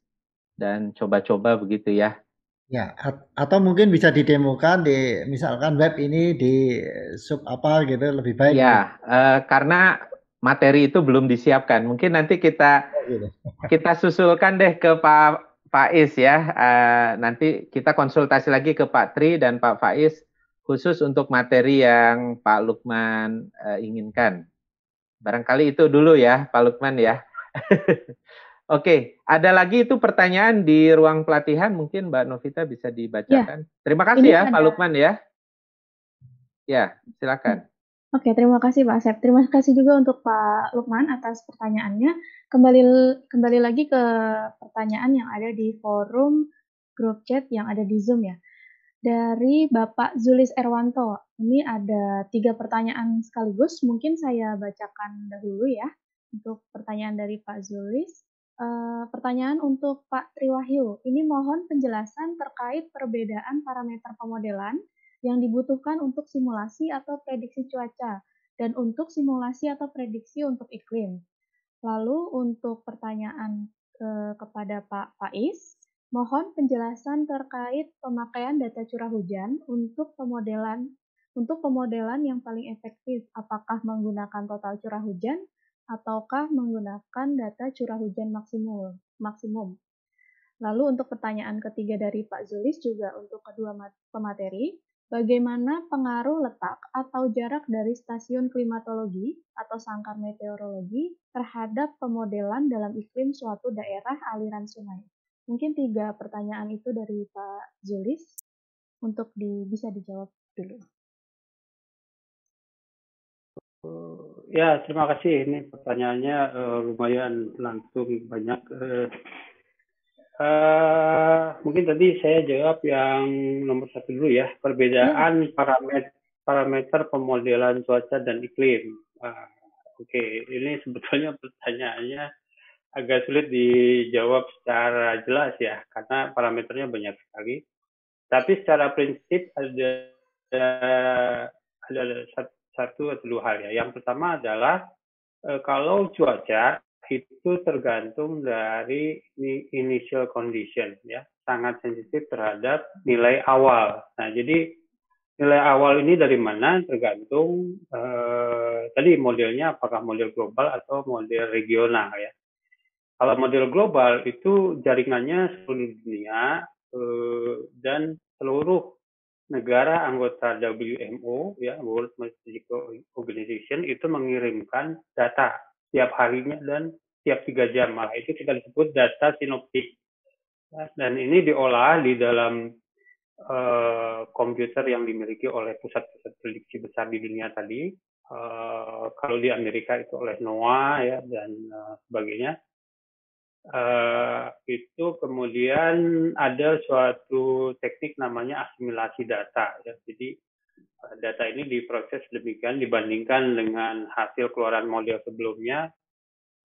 dan coba-coba begitu ya. Ya, atau mungkin bisa didemokan di misalkan web ini di sub apa gitu lebih baik. Ya, uh, karena materi itu belum disiapkan. Mungkin nanti kita oh, gitu. kita susulkan deh ke Pak Faiz ya. Uh, nanti kita konsultasi lagi ke Pak Tri dan Pak Faiz khusus untuk materi yang Pak Lukman uh, inginkan. Barangkali itu dulu ya, Pak Lukman ya. Oke, ada lagi itu pertanyaan di ruang pelatihan mungkin Mbak Novita bisa dibacakan. Ya. Terima kasih Ini ya ada... Pak Lukman ya. Ya, silakan. Oke, terima kasih Pak Asep. Terima kasih juga untuk Pak Lukman atas pertanyaannya. Kembali kembali lagi ke pertanyaan yang ada di forum grup chat yang ada di Zoom ya dari Bapak Zulis Erwanto. Ini ada tiga pertanyaan sekaligus. Mungkin saya bacakan dahulu ya untuk pertanyaan dari Pak Zulis. Uh, pertanyaan untuk Pak Triwahyu. Ini mohon penjelasan terkait perbedaan parameter pemodelan yang dibutuhkan untuk simulasi atau prediksi cuaca dan untuk simulasi atau prediksi untuk iklim. Lalu untuk pertanyaan ke, kepada Pak Faiz, Mohon penjelasan terkait pemakaian data curah hujan untuk pemodelan untuk pemodelan yang paling efektif, apakah menggunakan total curah hujan ataukah menggunakan data curah hujan maksimum. maksimum. Lalu untuk pertanyaan ketiga dari Pak Zulis juga untuk kedua pemateri, bagaimana pengaruh letak atau jarak dari stasiun klimatologi atau sangkar meteorologi terhadap pemodelan dalam iklim suatu daerah aliran sungai? Mungkin tiga pertanyaan itu dari Pak Zulis untuk di, bisa dijawab dulu. Ya, terima kasih. Ini pertanyaannya uh, lumayan langsung banyak. Uh, uh, mungkin tadi saya jawab yang nomor satu dulu ya, perbedaan ya. parameter parameter pemodelan cuaca dan iklim. Uh, Oke, okay. ini sebetulnya pertanyaannya agak sulit dijawab secara jelas ya, karena parameternya banyak sekali. Tapi secara prinsip ada ada satu atau dua hal ya. Yang pertama adalah e, kalau cuaca itu tergantung dari initial condition ya, sangat sensitif terhadap nilai awal. Nah, jadi nilai awal ini dari mana tergantung eh, tadi modelnya apakah model global atau model regional ya. Kalau model global itu jaringannya seluruh dunia eh, dan seluruh negara anggota WMO ya World Meteorological Organization itu mengirimkan data tiap harinya dan tiap tiga jam. Malah itu kita disebut data sinoptik. Ya, dan ini diolah di dalam uh, komputer yang dimiliki oleh pusat-pusat prediksi besar di dunia tadi. Uh, kalau di Amerika itu oleh NOAA ya dan uh, sebagainya uh, itu kemudian ada suatu teknik namanya asimilasi data. Ya. Jadi uh, data ini diproses demikian dibandingkan dengan hasil keluaran model sebelumnya,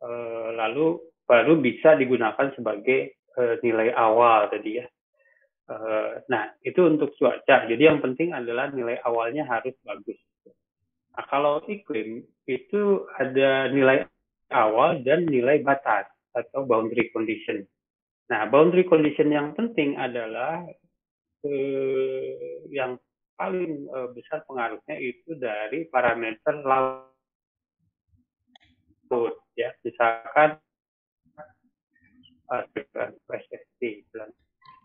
uh, lalu baru bisa digunakan sebagai nilai awal tadi ya. Nah itu untuk cuaca. Jadi yang penting adalah nilai awalnya harus bagus. Nah, kalau iklim itu ada nilai awal dan nilai batas atau boundary condition. Nah, boundary condition yang penting adalah eh, yang paling eh, besar pengaruhnya itu dari parameter laut. Ya, misalkan PSST.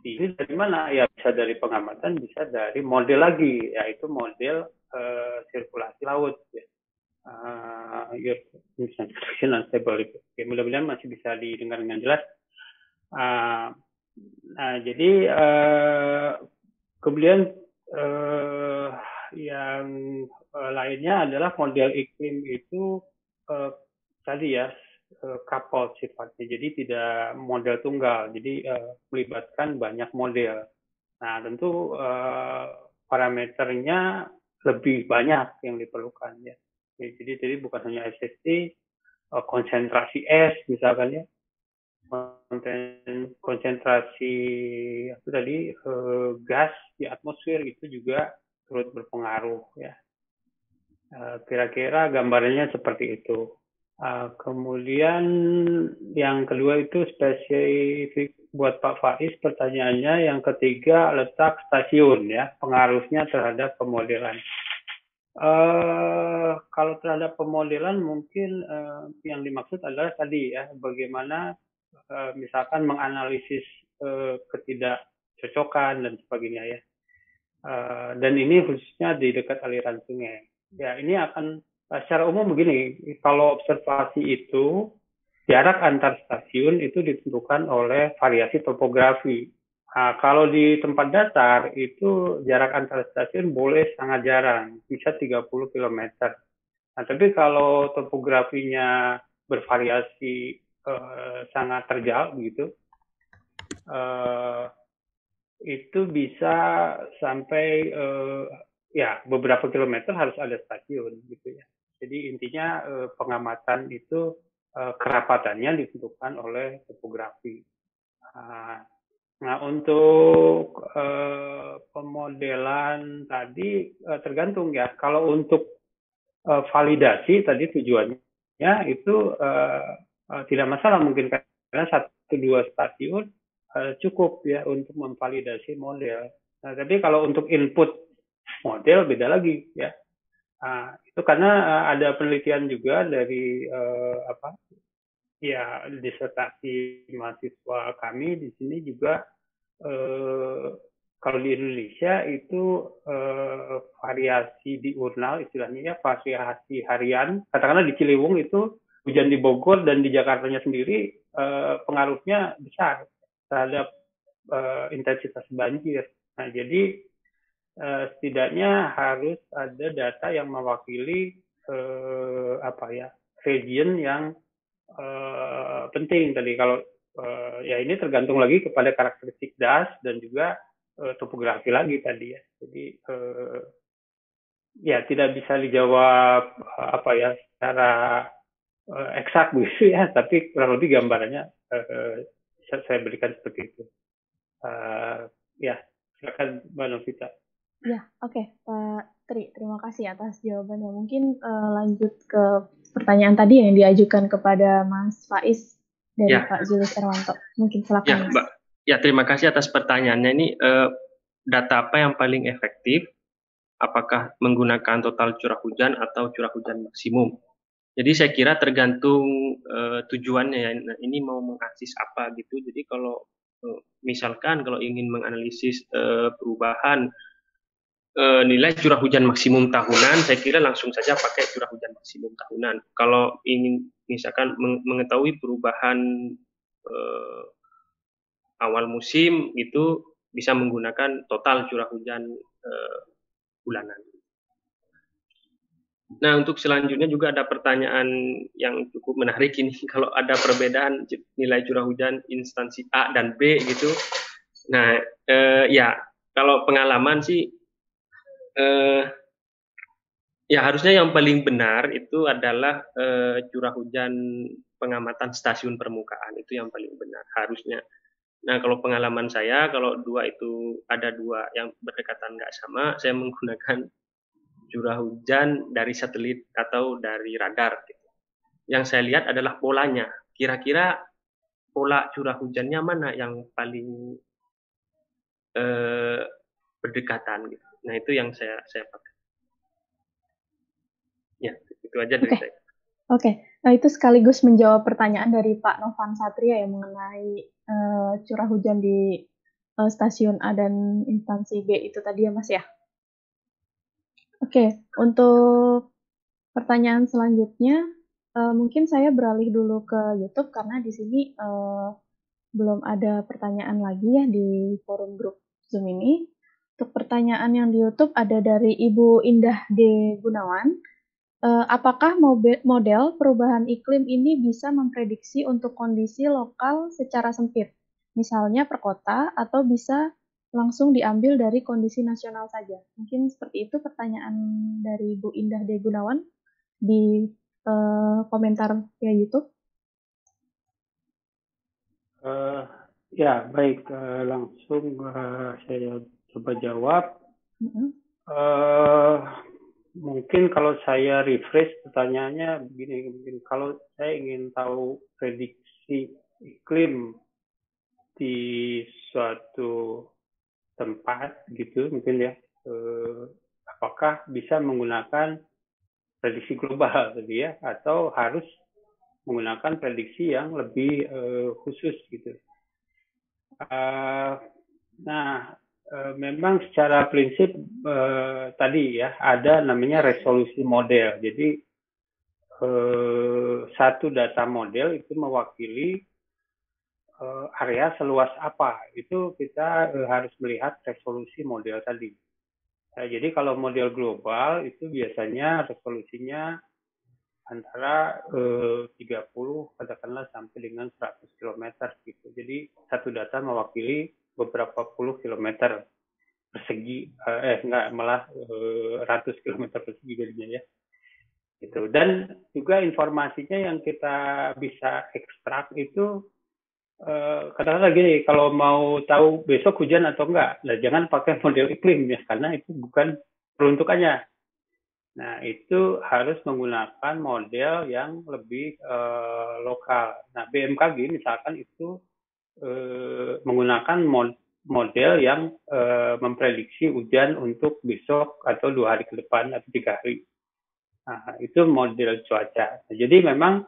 Ini dari mana? Ya bisa dari pengamatan, bisa dari model lagi, yaitu model eh, sirkulasi laut. Ya. Uh, your information unstable. Oke, mudah-mudahan masih bisa didengar dengan jelas. Uh, nah, jadi uh, kemudian uh, yang uh, lainnya adalah model iklim itu uh, tadi ya uh, couple sifatnya, jadi tidak model tunggal, jadi uh, melibatkan banyak model. Nah, tentu uh, parameternya lebih banyak yang diperlukan ya. Jadi, jadi bukan hanya SST, uh, konsentrasi S misalkan ya, konsentrasi itu tadi uh, gas di atmosfer itu juga turut berpengaruh ya. Kira-kira gambarnya seperti itu. Kemudian yang kedua itu spesifik buat Pak Faiz pertanyaannya. Yang ketiga letak stasiun ya, pengaruhnya terhadap pemodelan. Uh, kalau terhadap pemodelan mungkin uh, yang dimaksud adalah tadi ya, bagaimana uh, misalkan menganalisis uh, ketidakcocokan dan sebagainya ya. Uh, dan ini khususnya di dekat aliran sungai. Ya, ini akan Nah, secara umum begini, kalau observasi itu jarak antar stasiun itu ditentukan oleh variasi topografi. Nah, kalau di tempat datar itu jarak antar stasiun boleh sangat jarang, bisa 30 km. Nah, tapi kalau topografinya bervariasi eh, sangat terjal begitu, eh, itu bisa sampai eh, ya beberapa kilometer harus ada stasiun gitu ya. Jadi intinya eh, pengamatan itu eh, kerapatannya ditentukan oleh topografi. Nah, nah untuk eh, pemodelan tadi eh, tergantung ya. Kalau untuk eh, validasi tadi tujuannya itu eh, eh, tidak masalah mungkin karena satu dua stasiun eh, cukup ya untuk memvalidasi model. Nah, tapi kalau untuk input model beda lagi ya. Nah, itu karena uh, ada penelitian juga dari uh, apa ya disertasi mahasiswa kami di sini juga uh, kalau di Indonesia itu uh, variasi diurnal istilahnya ya variasi harian katakanlah di Ciliwung itu hujan di Bogor dan di Jakartanya sendiri uh, pengaruhnya besar terhadap uh, intensitas banjir. Nah jadi uh, setidaknya harus ada data yang mewakili uh, apa ya region yang uh, penting tadi kalau uh, ya ini tergantung lagi kepada karakteristik das dan juga uh, topografi lagi tadi ya jadi uh, ya tidak bisa dijawab uh, apa ya secara uh, eksak begitu ya tapi kurang lebih gambarannya uh, saya berikan seperti itu uh, ya silakan mbak Novita Ya, oke, okay. Pak Tri, terima kasih atas jawabannya. Mungkin uh, lanjut ke pertanyaan tadi yang diajukan kepada Mas Faiz dari ya. Pak Julius Erwanto. Mungkin silakan. Ya, Mbak. Ya, terima kasih atas pertanyaannya. Ini uh, data apa yang paling efektif? Apakah menggunakan total curah hujan atau curah hujan maksimum? Jadi saya kira tergantung uh, tujuannya ya. Nah, ini mau mengakses apa gitu. Jadi kalau uh, misalkan kalau ingin menganalisis uh, perubahan uh, nilai curah hujan maksimum tahunan, saya kira langsung saja pakai curah hujan maksimum tahunan. Kalau ingin misalkan mengetahui perubahan uh, awal musim itu bisa menggunakan total curah hujan uh, bulanan. Nah, untuk selanjutnya juga ada pertanyaan yang cukup menarik ini. Kalau ada perbedaan nilai curah hujan instansi A dan B gitu. Nah, eh, ya kalau pengalaman sih eh, ya harusnya yang paling benar itu adalah eh, curah hujan pengamatan stasiun permukaan itu yang paling benar harusnya. Nah kalau pengalaman saya kalau dua itu ada dua yang berdekatan nggak sama, saya menggunakan curah hujan dari satelit atau dari radar. Gitu. Yang saya lihat adalah polanya. Kira-kira pola curah hujannya mana yang paling eh, berdekatan gitu. Nah itu yang saya saya pakai. Ya itu aja dari okay. saya. Oke, okay. nah itu sekaligus menjawab pertanyaan dari Pak Novan Satria yang mengenai uh, curah hujan di uh, stasiun A dan instansi B itu tadi ya Mas ya. Oke, okay. untuk pertanyaan selanjutnya uh, mungkin saya beralih dulu ke YouTube karena di sini uh, belum ada pertanyaan lagi ya di forum grup Zoom ini. Untuk pertanyaan yang di YouTube ada dari Ibu Indah D. Gunawan. Uh, apakah model perubahan iklim ini bisa memprediksi untuk kondisi lokal secara sempit, misalnya per kota, atau bisa langsung diambil dari kondisi nasional saja. Mungkin seperti itu pertanyaan dari Bu Indah De Gunawan di uh, komentar ya YouTube. Uh, ya baik uh, langsung uh, saya coba jawab. Mm -hmm. uh, mungkin kalau saya refresh pertanyaannya begini mungkin kalau saya ingin tahu prediksi iklim di suatu tempat gitu mungkin ya eh, apakah bisa menggunakan prediksi global tadi ya atau harus menggunakan prediksi yang lebih eh, khusus gitu uh, nah uh, memang secara prinsip uh, tadi ya ada namanya resolusi model jadi uh, satu data model itu mewakili uh, area seluas apa itu kita uh, harus melihat resolusi model tadi. Nah, jadi kalau model global itu biasanya resolusinya antara uh, 30 katakanlah sampai dengan 100 km gitu. Jadi satu data mewakili beberapa puluh kilometer persegi eh enggak malah uh, ratus kilometer persegi jadinya ya gitu dan juga informasinya yang kita bisa ekstrak itu Uh, katakanlah gini, kalau mau tahu besok hujan atau enggak, nah jangan pakai model iklim ya, karena itu bukan peruntukannya. Nah, itu harus menggunakan model yang lebih uh, lokal. Nah, BMKG misalkan itu uh, menggunakan mod model yang uh, memprediksi hujan untuk besok atau dua hari ke depan atau tiga hari. Nah, itu model cuaca. Nah, jadi memang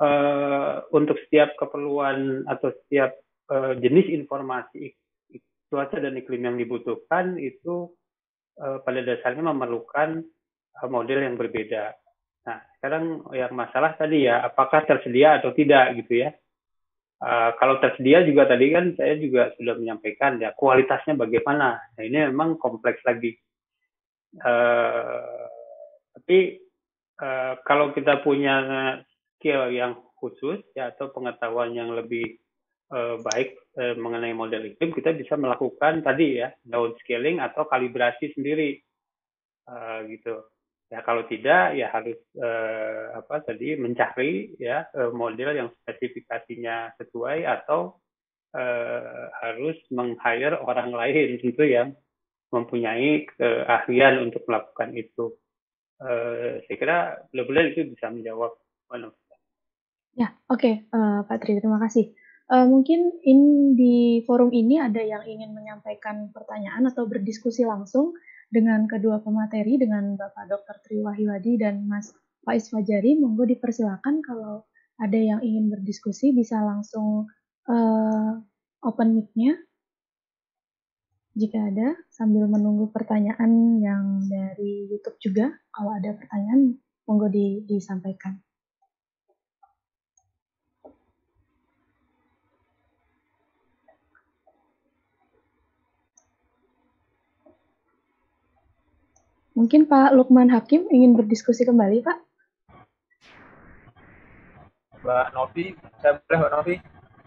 uh, untuk setiap keperluan atau setiap uh, jenis informasi cuaca dan iklim yang dibutuhkan itu uh, pada dasarnya memerlukan uh, model yang berbeda. Nah, sekarang yang masalah tadi ya, apakah tersedia atau tidak gitu ya. Uh, kalau tersedia juga tadi kan saya juga sudah menyampaikan ya kualitasnya bagaimana. Nah ini memang kompleks lagi. Uh, tapi uh, kalau kita punya skill yang khusus ya atau pengetahuan yang lebih uh, baik uh, mengenai model iklim kita bisa melakukan tadi ya downscaling atau kalibrasi sendiri uh, gitu ya kalau tidak ya harus uh, apa tadi mencari ya uh, model yang spesifikasinya sesuai atau uh, harus meng-hire orang lain tentu yang mempunyai keahlian untuk melakukan itu. Uh, saya kira benar-benar itu bisa menjawab. Ya, oke, uh, Pak Tri, terima kasih. Uh, mungkin in di forum ini ada yang ingin menyampaikan pertanyaan atau berdiskusi langsung dengan kedua pemateri, dengan Bapak Dr. Tri Wahiwadi dan Mas Faiz Fajari. Monggo dipersilakan kalau ada yang ingin berdiskusi bisa langsung uh, open mic-nya. Jika ada, sambil menunggu pertanyaan yang dari YouTube juga, kalau ada pertanyaan, monggo di, disampaikan. Mungkin Pak Lukman Hakim ingin berdiskusi kembali, Pak? Mbak Novi, saya boleh Mbak Novi?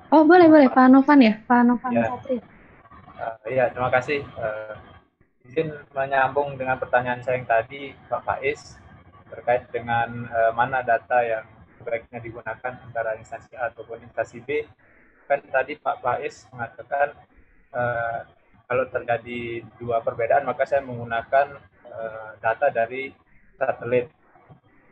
Oh boleh boleh, Pak Novan ya, Pak Novan ya. Satri. Uh, iya, terima kasih. Uh, izin menyambung dengan pertanyaan saya yang tadi, Pak Faiz, terkait dengan uh, mana data yang sebaiknya digunakan antara instansi A ataupun instansi B. Kan tadi Pak Faiz mengatakan uh, kalau terjadi dua perbedaan, maka saya menggunakan Eh, data dari satelit.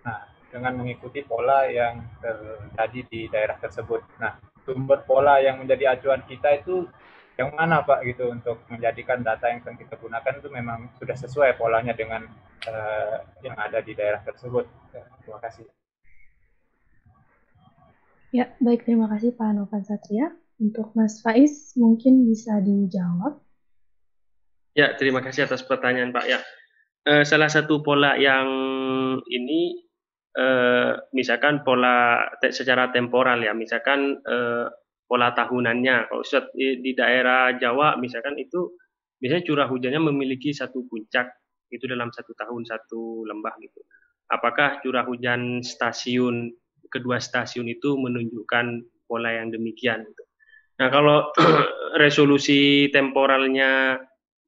Nah, dengan mengikuti pola yang terjadi di daerah tersebut. Nah, sumber pola yang menjadi acuan kita itu yang mana Pak gitu untuk menjadikan data yang akan kita gunakan itu memang sudah sesuai polanya dengan uh, yang ada di daerah tersebut. Ya, terima kasih. Ya, baik terima kasih Pak Novan Satria. Untuk Mas Faiz mungkin bisa dijawab. Ya, terima kasih atas pertanyaan Pak. Ya, uh, salah satu pola yang ini eh, misalkan pola te, secara temporal ya, misalkan eh, pola tahunannya. Kalau di daerah Jawa misalkan itu biasanya curah hujannya memiliki satu puncak itu dalam satu tahun satu lembah gitu. Apakah curah hujan stasiun kedua stasiun itu menunjukkan pola yang demikian? Gitu. Nah kalau resolusi temporalnya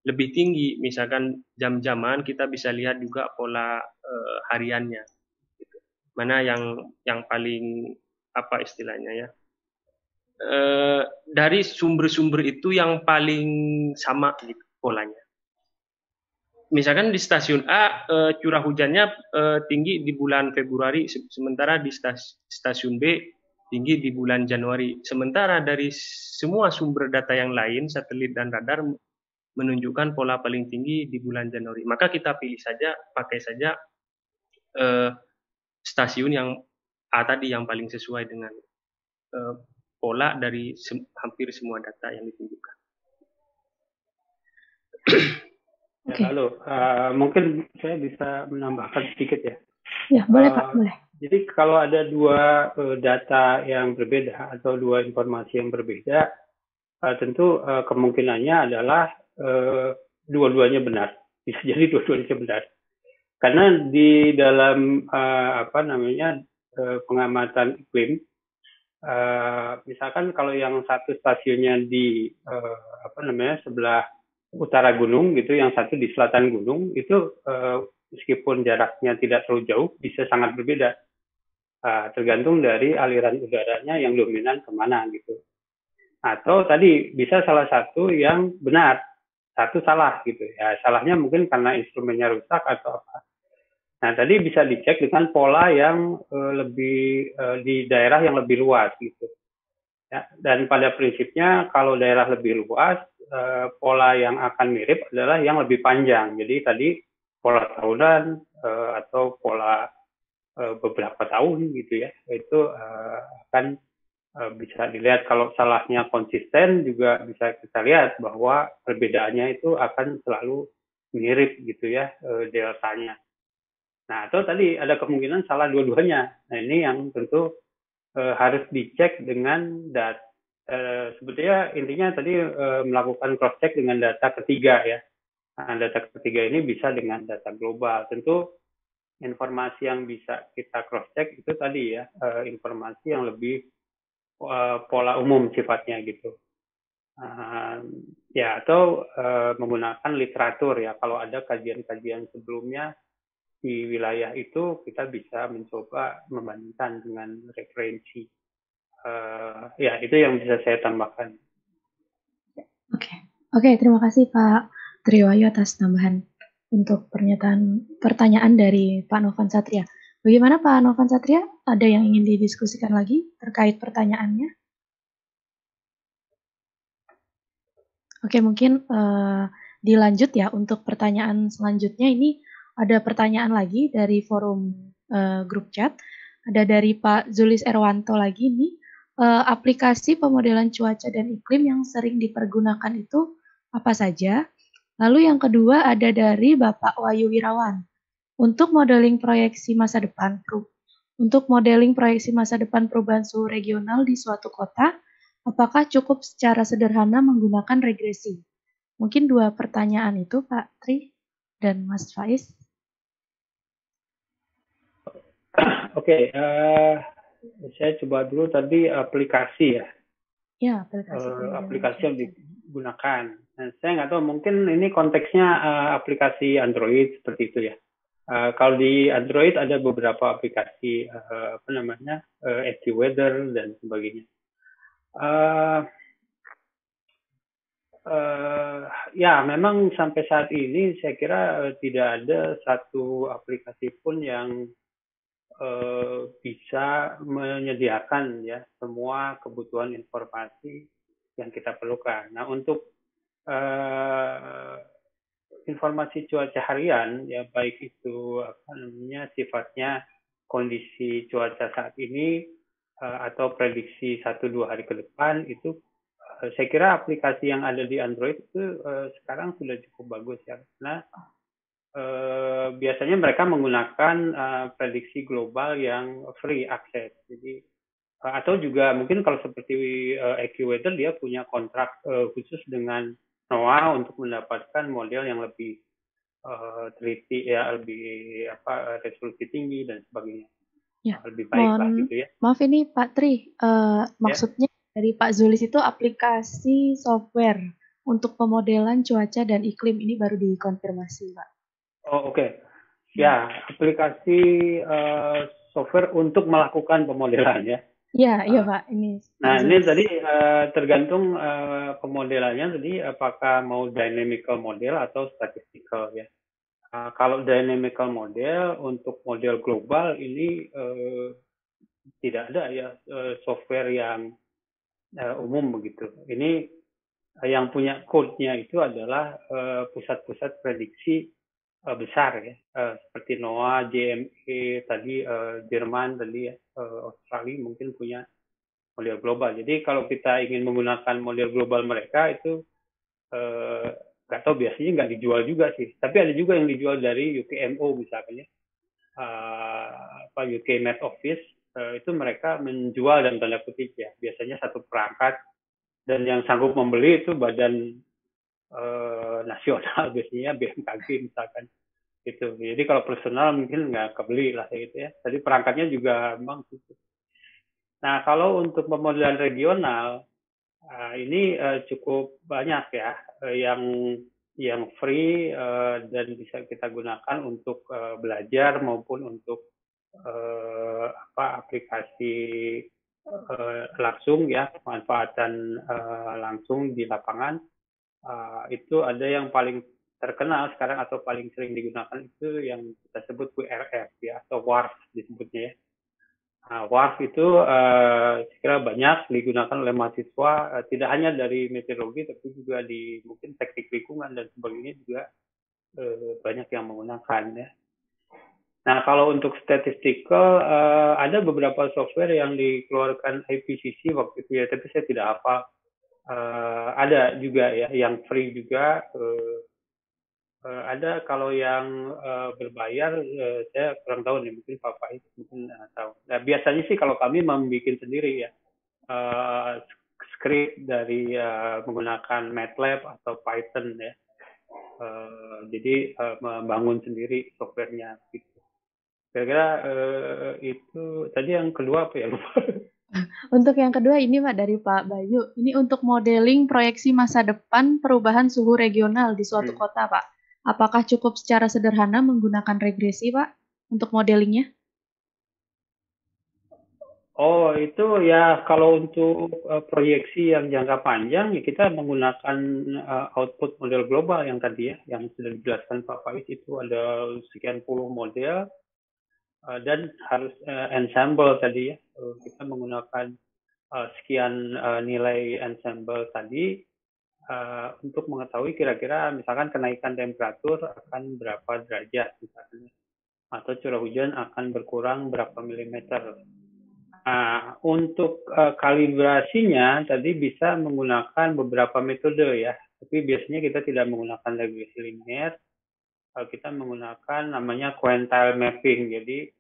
lebih tinggi, misalkan jam-jaman kita bisa lihat juga pola uh, hariannya. Gitu. Mana yang yang paling apa istilahnya ya? Uh, dari sumber-sumber itu yang paling sama gitu polanya. Misalkan di stasiun A uh, curah hujannya tinggi di bulan Februari, sementara di stasiun B tinggi di bulan Januari. Sementara dari semua sumber data yang lain, satelit dan radar menunjukkan pola paling tinggi di bulan Januari. Maka kita pilih saja, pakai saja uh, stasiun yang A tadi yang paling sesuai dengan uh, pola dari sem hampir semua data yang ditunjukkan. Okay. Ya, lalu uh, mungkin saya bisa menambahkan sedikit ya. Ya boleh uh, Pak, boleh. Jadi kalau ada dua uh, data yang berbeda atau dua informasi yang berbeda, uh, tentu uh, kemungkinannya adalah uh, dua-duanya benar. Bisa jadi dua-duanya benar. Karena di dalam uh, apa namanya uh, pengamatan iklim, uh, misalkan kalau yang satu stasiunnya di uh, apa namanya sebelah utara gunung gitu, yang satu di selatan gunung itu uh, meskipun jaraknya tidak terlalu jauh bisa sangat berbeda. Uh, tergantung dari aliran udaranya yang dominan ke mana gitu. Atau tadi bisa salah satu yang benar satu salah gitu. Ya salahnya mungkin karena instrumennya rusak atau apa. Nah tadi bisa dicek dengan pola yang uh, lebih uh, di daerah yang lebih luas gitu. Ya dan pada prinsipnya kalau daerah lebih luas uh, pola yang akan mirip adalah yang lebih panjang. Jadi tadi pola tahunan atau pola beberapa tahun gitu ya itu akan bisa dilihat kalau salahnya konsisten juga bisa kita lihat bahwa perbedaannya itu akan selalu mirip gitu ya eh, deltanya. Nah, atau tadi ada kemungkinan salah dua-duanya. Nah, ini yang tentu eh, harus dicek dengan data. sebetulnya intinya tadi melakukan cross check dengan data ketiga ya. Nah, data ketiga ini bisa dengan data global. Tentu informasi yang bisa kita cross check itu tadi ya informasi yang lebih uh, pola umum sifatnya gitu. Uh, ya atau uh, menggunakan literatur ya kalau ada kajian-kajian sebelumnya di wilayah itu kita bisa mencoba membandingkan dengan referensi. Uh, ya itu yang bisa saya tambahkan. Oke, okay. oke okay, terima kasih Pak Triwayu atas tambahan untuk pernyataan pertanyaan dari Pak Novan Satria. Bagaimana Pak Novan Satria? Ada yang ingin didiskusikan lagi terkait pertanyaannya? Oke, mungkin uh, dilanjut ya untuk pertanyaan selanjutnya ini ada pertanyaan lagi dari forum uh, grup chat. Ada dari Pak Zulis Erwanto lagi nih. Uh, aplikasi pemodelan cuaca dan iklim yang sering dipergunakan itu apa saja? Lalu yang kedua ada dari Bapak Wayu Wirawan. Untuk modeling proyeksi masa depan, untuk modeling proyeksi masa depan perubahan suhu regional di suatu kota, apakah cukup secara sederhana menggunakan regresi? Mungkin dua pertanyaan itu, Pak Tri dan Mas Faiz. Oke, okay, uh, eh, saya coba dulu tadi aplikasi ya. Ya, aplikasi. Uh, aplikasi yang digunakan. Nah, saya nggak tahu, mungkin ini konteksnya uh, aplikasi Android seperti itu ya. Uh, kalau di Android ada beberapa aplikasi uh, apa namanya uh, Weather dan sebagainya. Uh, uh, ya, memang sampai saat ini saya kira tidak ada satu aplikasi pun yang uh, bisa menyediakan ya semua kebutuhan informasi yang kita perlukan. Nah, untuk uh, informasi cuaca harian ya baik itu apa namanya sifatnya kondisi cuaca saat ini uh, atau prediksi satu dua hari ke depan itu uh, saya kira aplikasi yang ada di Android itu uh, sekarang sudah cukup bagus ya karena biasanya mereka menggunakan prediksi global yang free access. Jadi atau juga mungkin kalau seperti uh, AccuWeather dia punya kontrak khusus dengan NOAA untuk mendapatkan model yang lebih uh, teliti ya lebih apa resolusi tinggi dan sebagainya. Ya, lebih baik mohon, lah gitu ya. Maaf ini Pak Tri, uh, maksudnya ya? dari Pak Zulis itu aplikasi software untuk pemodelan cuaca dan iklim ini baru dikonfirmasi, Pak. Oh oke, okay. ya aplikasi uh, software untuk melakukan pemodelan ya. Iya, iya Pak. Ini. Nah ini tadi uh, tergantung uh, pemodelannya tadi apakah mau dynamical model atau statistical ya. Uh, kalau dynamical model untuk model global ini uh, tidak ada ya uh, software yang uh, umum begitu. Ini uh, yang punya code-nya itu adalah pusat-pusat uh, prediksi uh, besar ya, uh, seperti NOAA, JME tadi uh, Jerman tadi uh, Australia mungkin punya model global. Jadi kalau kita ingin menggunakan model global mereka itu uh, nggak tahu biasanya nggak dijual juga sih. Tapi ada juga yang dijual dari UKMO misalnya. Uh, apa UK Met Office uh, itu mereka menjual dan tanda kutip ya. Biasanya satu perangkat dan yang sanggup membeli itu badan uh, nasional biasanya BMKG misalkan. Itu jadi kalau personal mungkin nggak kebeli lah gitu ya. Tadi perangkatnya juga memang gitu. Nah kalau untuk pemodelan regional uh, ini uh, cukup banyak ya uh, yang yang free uh, dan bisa kita gunakan untuk uh, belajar maupun untuk uh, apa aplikasi uh, langsung ya pemanfaatan uh, langsung di lapangan uh, itu ada yang paling terkenal sekarang atau paling sering digunakan itu yang kita sebut WRF ya atau WARF disebutnya ya Nah, WAF itu uh, kira banyak digunakan oleh mahasiswa uh, tidak hanya dari meteorologi tapi juga di mungkin teknik lingkungan dan sebagainya juga uh, banyak yang menggunakan ya. Nah kalau untuk statistical uh, ada beberapa software yang dikeluarkan IPCC waktu itu ya tapi saya tidak apa uh, ada juga ya yang free juga uh, uh, ada kalau yang uh, berbayar uh, saya kurang tahu nih mungkin Pak Faiz mungkin uh, tahu. Nah biasanya sih kalau kami membuat sendiri ya uh, script dari uh, menggunakan MATLAB atau Python ya. Uh, jadi uh, membangun sendiri softwarenya gitu. Kira-kira uh, itu tadi yang kedua apa ya lupa. Untuk yang kedua ini Pak dari Pak Bayu. Ini untuk modeling proyeksi masa depan perubahan suhu regional di suatu hmm. kota Pak. Apakah cukup secara sederhana menggunakan regresi, Pak, untuk modelingnya? Oh, itu ya kalau untuk uh, proyeksi yang jangka panjang ya kita menggunakan uh, output model global yang tadi ya, yang sudah dijelaskan Pak Faiz itu ada sekian puluh model uh, dan harus uh, ensemble tadi ya. Kita menggunakan uh, sekian uh, nilai ensemble tadi uh, untuk mengetahui kira-kira misalkan kenaikan temperatur akan berapa derajat misalnya atau curah hujan akan berkurang berapa milimeter. Nah, untuk uh, kalibrasinya tadi bisa menggunakan beberapa metode ya, tapi biasanya kita tidak menggunakan regresi linear, kita menggunakan namanya quantile mapping. Jadi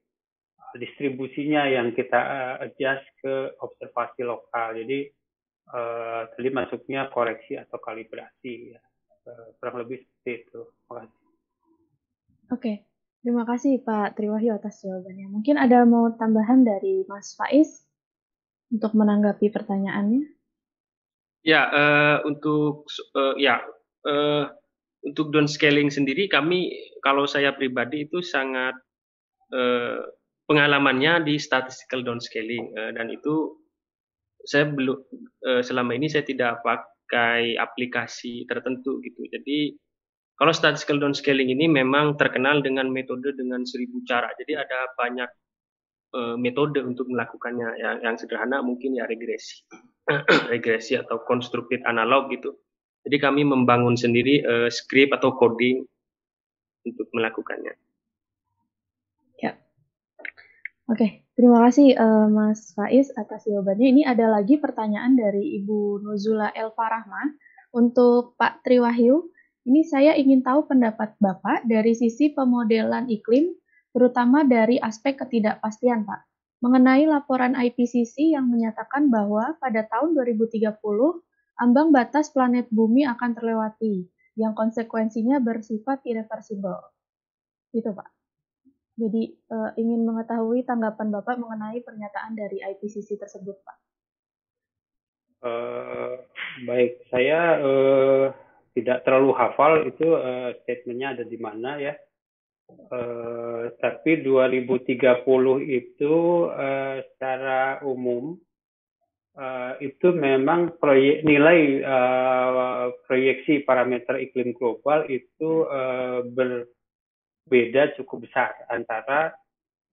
distribusinya yang kita adjust ke observasi lokal. Jadi uh, tadi masuknya koreksi atau kalibrasi ya uh, kurang lebih seperti itu. Oke, okay. terima kasih Pak Triwahyu atas jawabannya. Mungkin ada mau tambahan dari Mas Faiz untuk menanggapi pertanyaannya? Ya, uh, untuk uh, ya uh, untuk downscaling sendiri kami kalau saya pribadi itu sangat uh, pengalamannya di statistical downscaling uh, dan itu saya belum uh, selama ini saya tidak pakai aplikasi tertentu gitu. Jadi kalau statistical downscaling ini memang terkenal dengan metode dengan seribu cara. Jadi ada banyak uh, metode untuk melakukannya. Yang, yang sederhana mungkin ya regresi, regresi atau constructed analog gitu. Jadi kami membangun sendiri uh, script atau coding untuk melakukannya. Ya. Oke. Terima kasih uh, Mas Faiz atas jawabannya. Ini ada lagi pertanyaan dari Ibu Nuzula Elfa Rahman untuk Pak Triwahyu. Ini saya ingin tahu pendapat Bapak dari sisi pemodelan iklim, terutama dari aspek ketidakpastian, Pak. Mengenai laporan IPCC yang menyatakan bahwa pada tahun 2030, ambang batas planet bumi akan terlewati, yang konsekuensinya bersifat irreversible. Itu, Pak. Jadi, uh, ingin mengetahui tanggapan Bapak mengenai pernyataan dari IPCC tersebut, Pak. Uh, baik, saya uh, tidak terlalu hafal itu uh, statementnya ada di mana ya. Uh, tapi 2030 itu uh, secara umum uh, itu memang proyek nilai uh, proyeksi parameter iklim global itu uh, berbeda cukup besar antara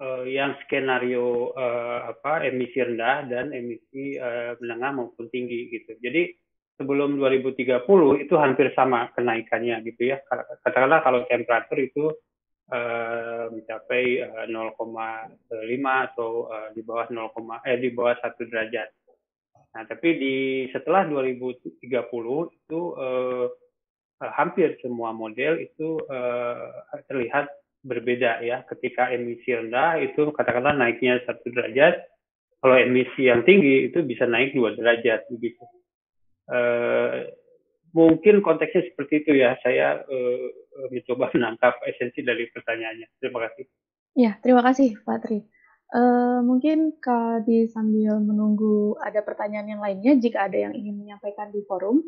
uh, yang skenario uh, apa emisi rendah dan emisi uh, menengah maupun tinggi gitu. Jadi sebelum 2030 itu hampir sama kenaikannya gitu ya. Katakanlah kalau temperatur itu uh, mencapai uh, 0,5 atau uh, di bawah 0, eh di bawah 1 derajat. Nah, tapi di setelah 2030 itu uh, hampir semua model itu uh, terlihat berbeda ya. Ketika emisi rendah itu katakanlah naiknya satu derajat, kalau emisi yang tinggi itu bisa naik dua derajat begitu. Uh, mungkin konteksnya seperti itu ya. Saya uh, mencoba menangkap esensi dari pertanyaannya. Terima kasih. Ya, terima kasih Pak Tri. Uh, mungkin di sambil menunggu ada pertanyaan yang lainnya, jika ada yang ingin menyampaikan di forum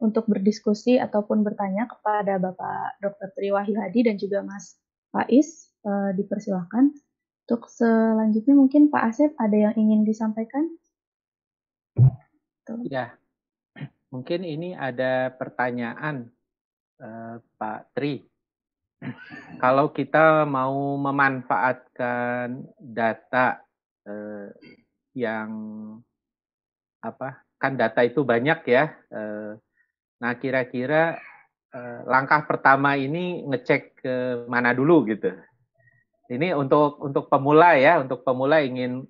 untuk berdiskusi ataupun bertanya kepada Bapak Dr. Tri Wahyu Hadi dan juga Mas Faiz, uh, dipersilahkan. Untuk selanjutnya mungkin Pak Asep ada yang ingin disampaikan? Ya, Mungkin ini ada pertanyaan uh, Pak Tri. Kalau kita mau memanfaatkan data uh, yang apa? Kan data itu banyak ya. Uh, nah, kira-kira uh, langkah pertama ini ngecek ke mana dulu gitu. Ini untuk untuk pemula ya, untuk pemula ingin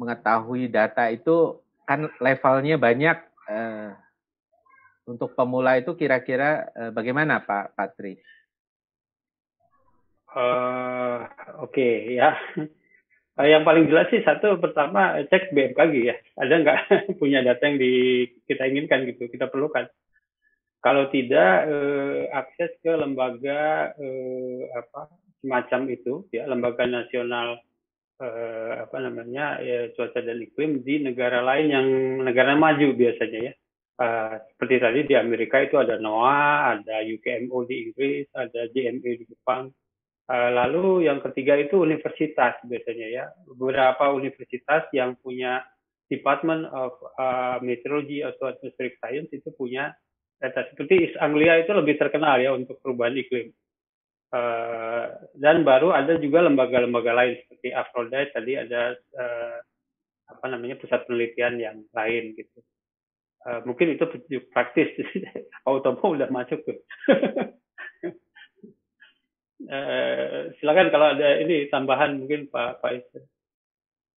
mengetahui data itu kan levelnya banyak uh, untuk pemula itu kira-kira uh, bagaimana Pak Patri? Uh, Oke okay, ya. Yang paling jelas sih satu pertama cek BMKG ya. Ada nggak punya data yang di, kita inginkan gitu, kita perlukan. Kalau tidak eh, akses ke lembaga eh, apa semacam itu ya lembaga nasional eh, apa namanya ya, cuaca dan iklim di negara lain yang negara maju biasanya ya. Uh, seperti tadi di Amerika itu ada NOAA, ada UKMO di Inggris, ada JMA di Jepang. Uh, lalu yang ketiga itu universitas biasanya ya. Beberapa universitas yang punya Department of uh, Meteorology atau Atmospheric Science itu punya data. Seperti East Anglia itu lebih terkenal ya untuk perubahan iklim. Uh, dan baru ada juga lembaga-lembaga lain seperti Aphrodite tadi ada apa namanya pusat penelitian yang lain gitu. Mungkin itu praktis automo udah masuk tuh. uh, silakan kalau ada ini tambahan mungkin Pak Faiz.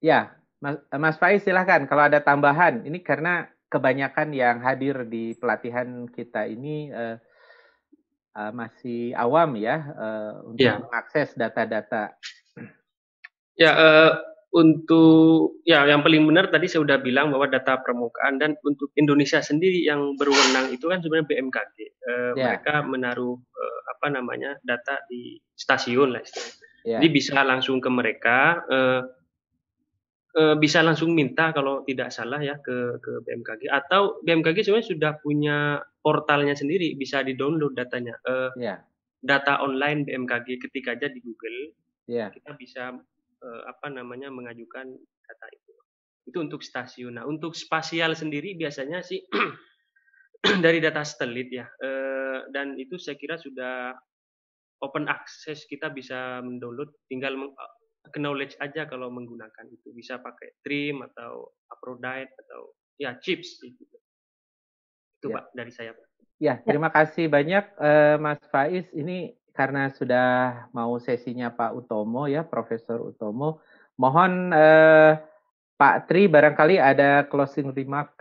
Ya, Mas, Mas Faiz silakan kalau ada tambahan. Ini karena kebanyakan yang hadir di pelatihan kita ini uh, uh, masih awam ya uh, untuk yeah. mengakses data-data. Ya, uh, untuk ya yang paling benar tadi saya sudah bilang bahwa data permukaan dan untuk Indonesia sendiri yang berwenang itu kan sebenarnya BMKG. Uh, yeah. Mereka menaruh uh, apa namanya data di stasiun lah istilahnya. Yeah. Jadi bisa langsung ke mereka. Uh, bisa langsung minta kalau tidak salah ya ke ke BMKG atau BMKG sebenarnya sudah punya portalnya sendiri bisa di download datanya uh, yeah. data online BMKG ketika aja di Google yeah. kita bisa uh, apa namanya mengajukan data itu itu untuk stasiun nah untuk spasial sendiri biasanya sih dari data satelit ya uh, dan itu saya kira sudah open access kita bisa mendownload tinggal knowledge aja kalau menggunakan itu bisa pakai trim atau Aphrodite atau ya chips gitu. Itu ya. Pak dari saya Pak. Ya, terima kasih banyak uh, Mas Faiz. Ini karena sudah mau sesinya Pak Utomo ya, Profesor Utomo. Mohon uh, Pak Tri barangkali ada closing remark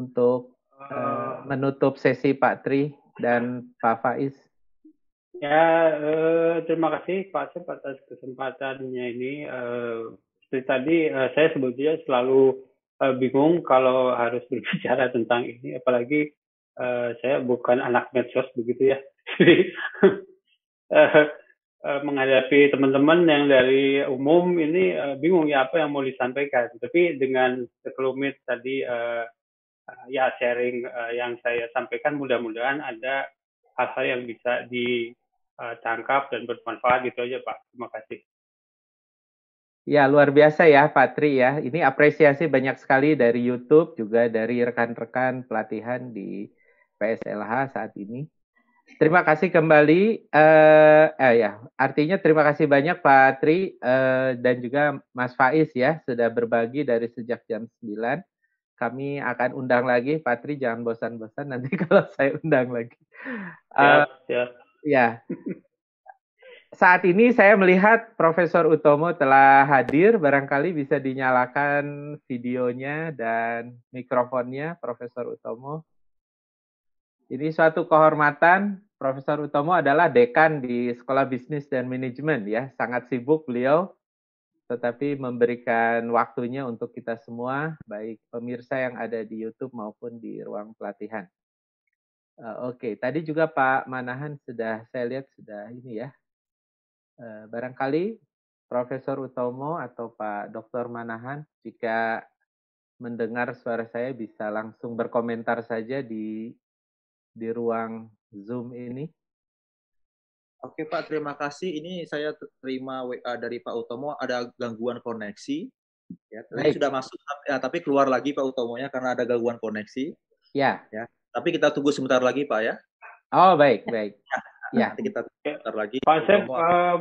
untuk uh, menutup sesi Pak Tri dan Pak Faiz. Ya, uh, terima kasih Pak Sep atas kesempatannya ini. Uh, seperti tadi uh, saya sebetulnya selalu uh, bingung kalau harus berbicara tentang ini, apalagi uh, saya bukan anak medsos begitu ya. Jadi uh, menghadapi teman-teman yang dari umum ini uh, bingung ya apa yang mau disampaikan. Tapi dengan sekelumit tadi uh, ya sharing uh, yang saya sampaikan mudah-mudahan ada hal-hal yang bisa ditangkap dan bermanfaat gitu aja Pak. Terima kasih. Ya, luar biasa ya Pak Tri ya. Ini apresiasi banyak sekali dari YouTube juga dari rekan-rekan pelatihan di PSLH saat ini. Terima kasih kembali. Uh, eh ya, artinya terima kasih banyak Pak Tri uh, dan juga Mas Faiz ya sudah berbagi dari sejak jam 9. Kami akan undang lagi Pak Tri jangan bosan-bosan nanti kalau saya undang lagi. Uh, ya, ya. ya saat ini saya melihat Profesor Utomo telah hadir, barangkali bisa dinyalakan videonya dan mikrofonnya, Profesor Utomo. Ini suatu kehormatan, Profesor Utomo adalah dekan di Sekolah Bisnis dan Manajemen ya, sangat sibuk beliau, tetapi memberikan waktunya untuk kita semua, baik pemirsa yang ada di YouTube maupun di ruang pelatihan. Uh, Oke, okay. tadi juga Pak Manahan sudah saya lihat sudah ini ya Eh, barangkali Profesor Utomo atau Pak Dr. Manahan jika mendengar suara saya bisa langsung berkomentar saja di di ruang Zoom ini. Oke Pak, terima kasih. Ini saya terima WA dari Pak Utomo ada gangguan koneksi. Ya, tadi sudah masuk ya, tapi keluar lagi Pak Utomonya karena ada gangguan koneksi. Ya. Ya. Tapi kita tunggu sebentar lagi Pak ya. Oh baik baik. Ya. Ya. Nanti kita putar lagi. Pak Sep, uh,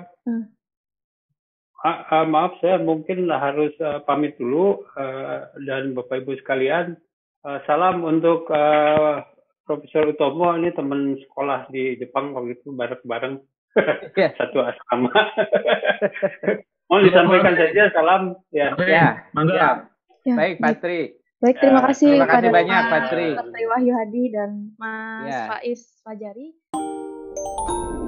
uh, maaf saya mungkin harus uh, pamit dulu uh, dan Bapak Ibu sekalian uh, salam untuk uh, Profesor Utomo ini teman sekolah di Jepang waktu itu bareng-bareng yeah. satu asrama. Mau disampaikan saja salam ya. Ya, ya. ya. Baik, Patri. Baik, terima kasih, terima kasih banyak, Patri. Patri Wahyu Hadi dan Mas ya. Faiz Fajari. Thank you.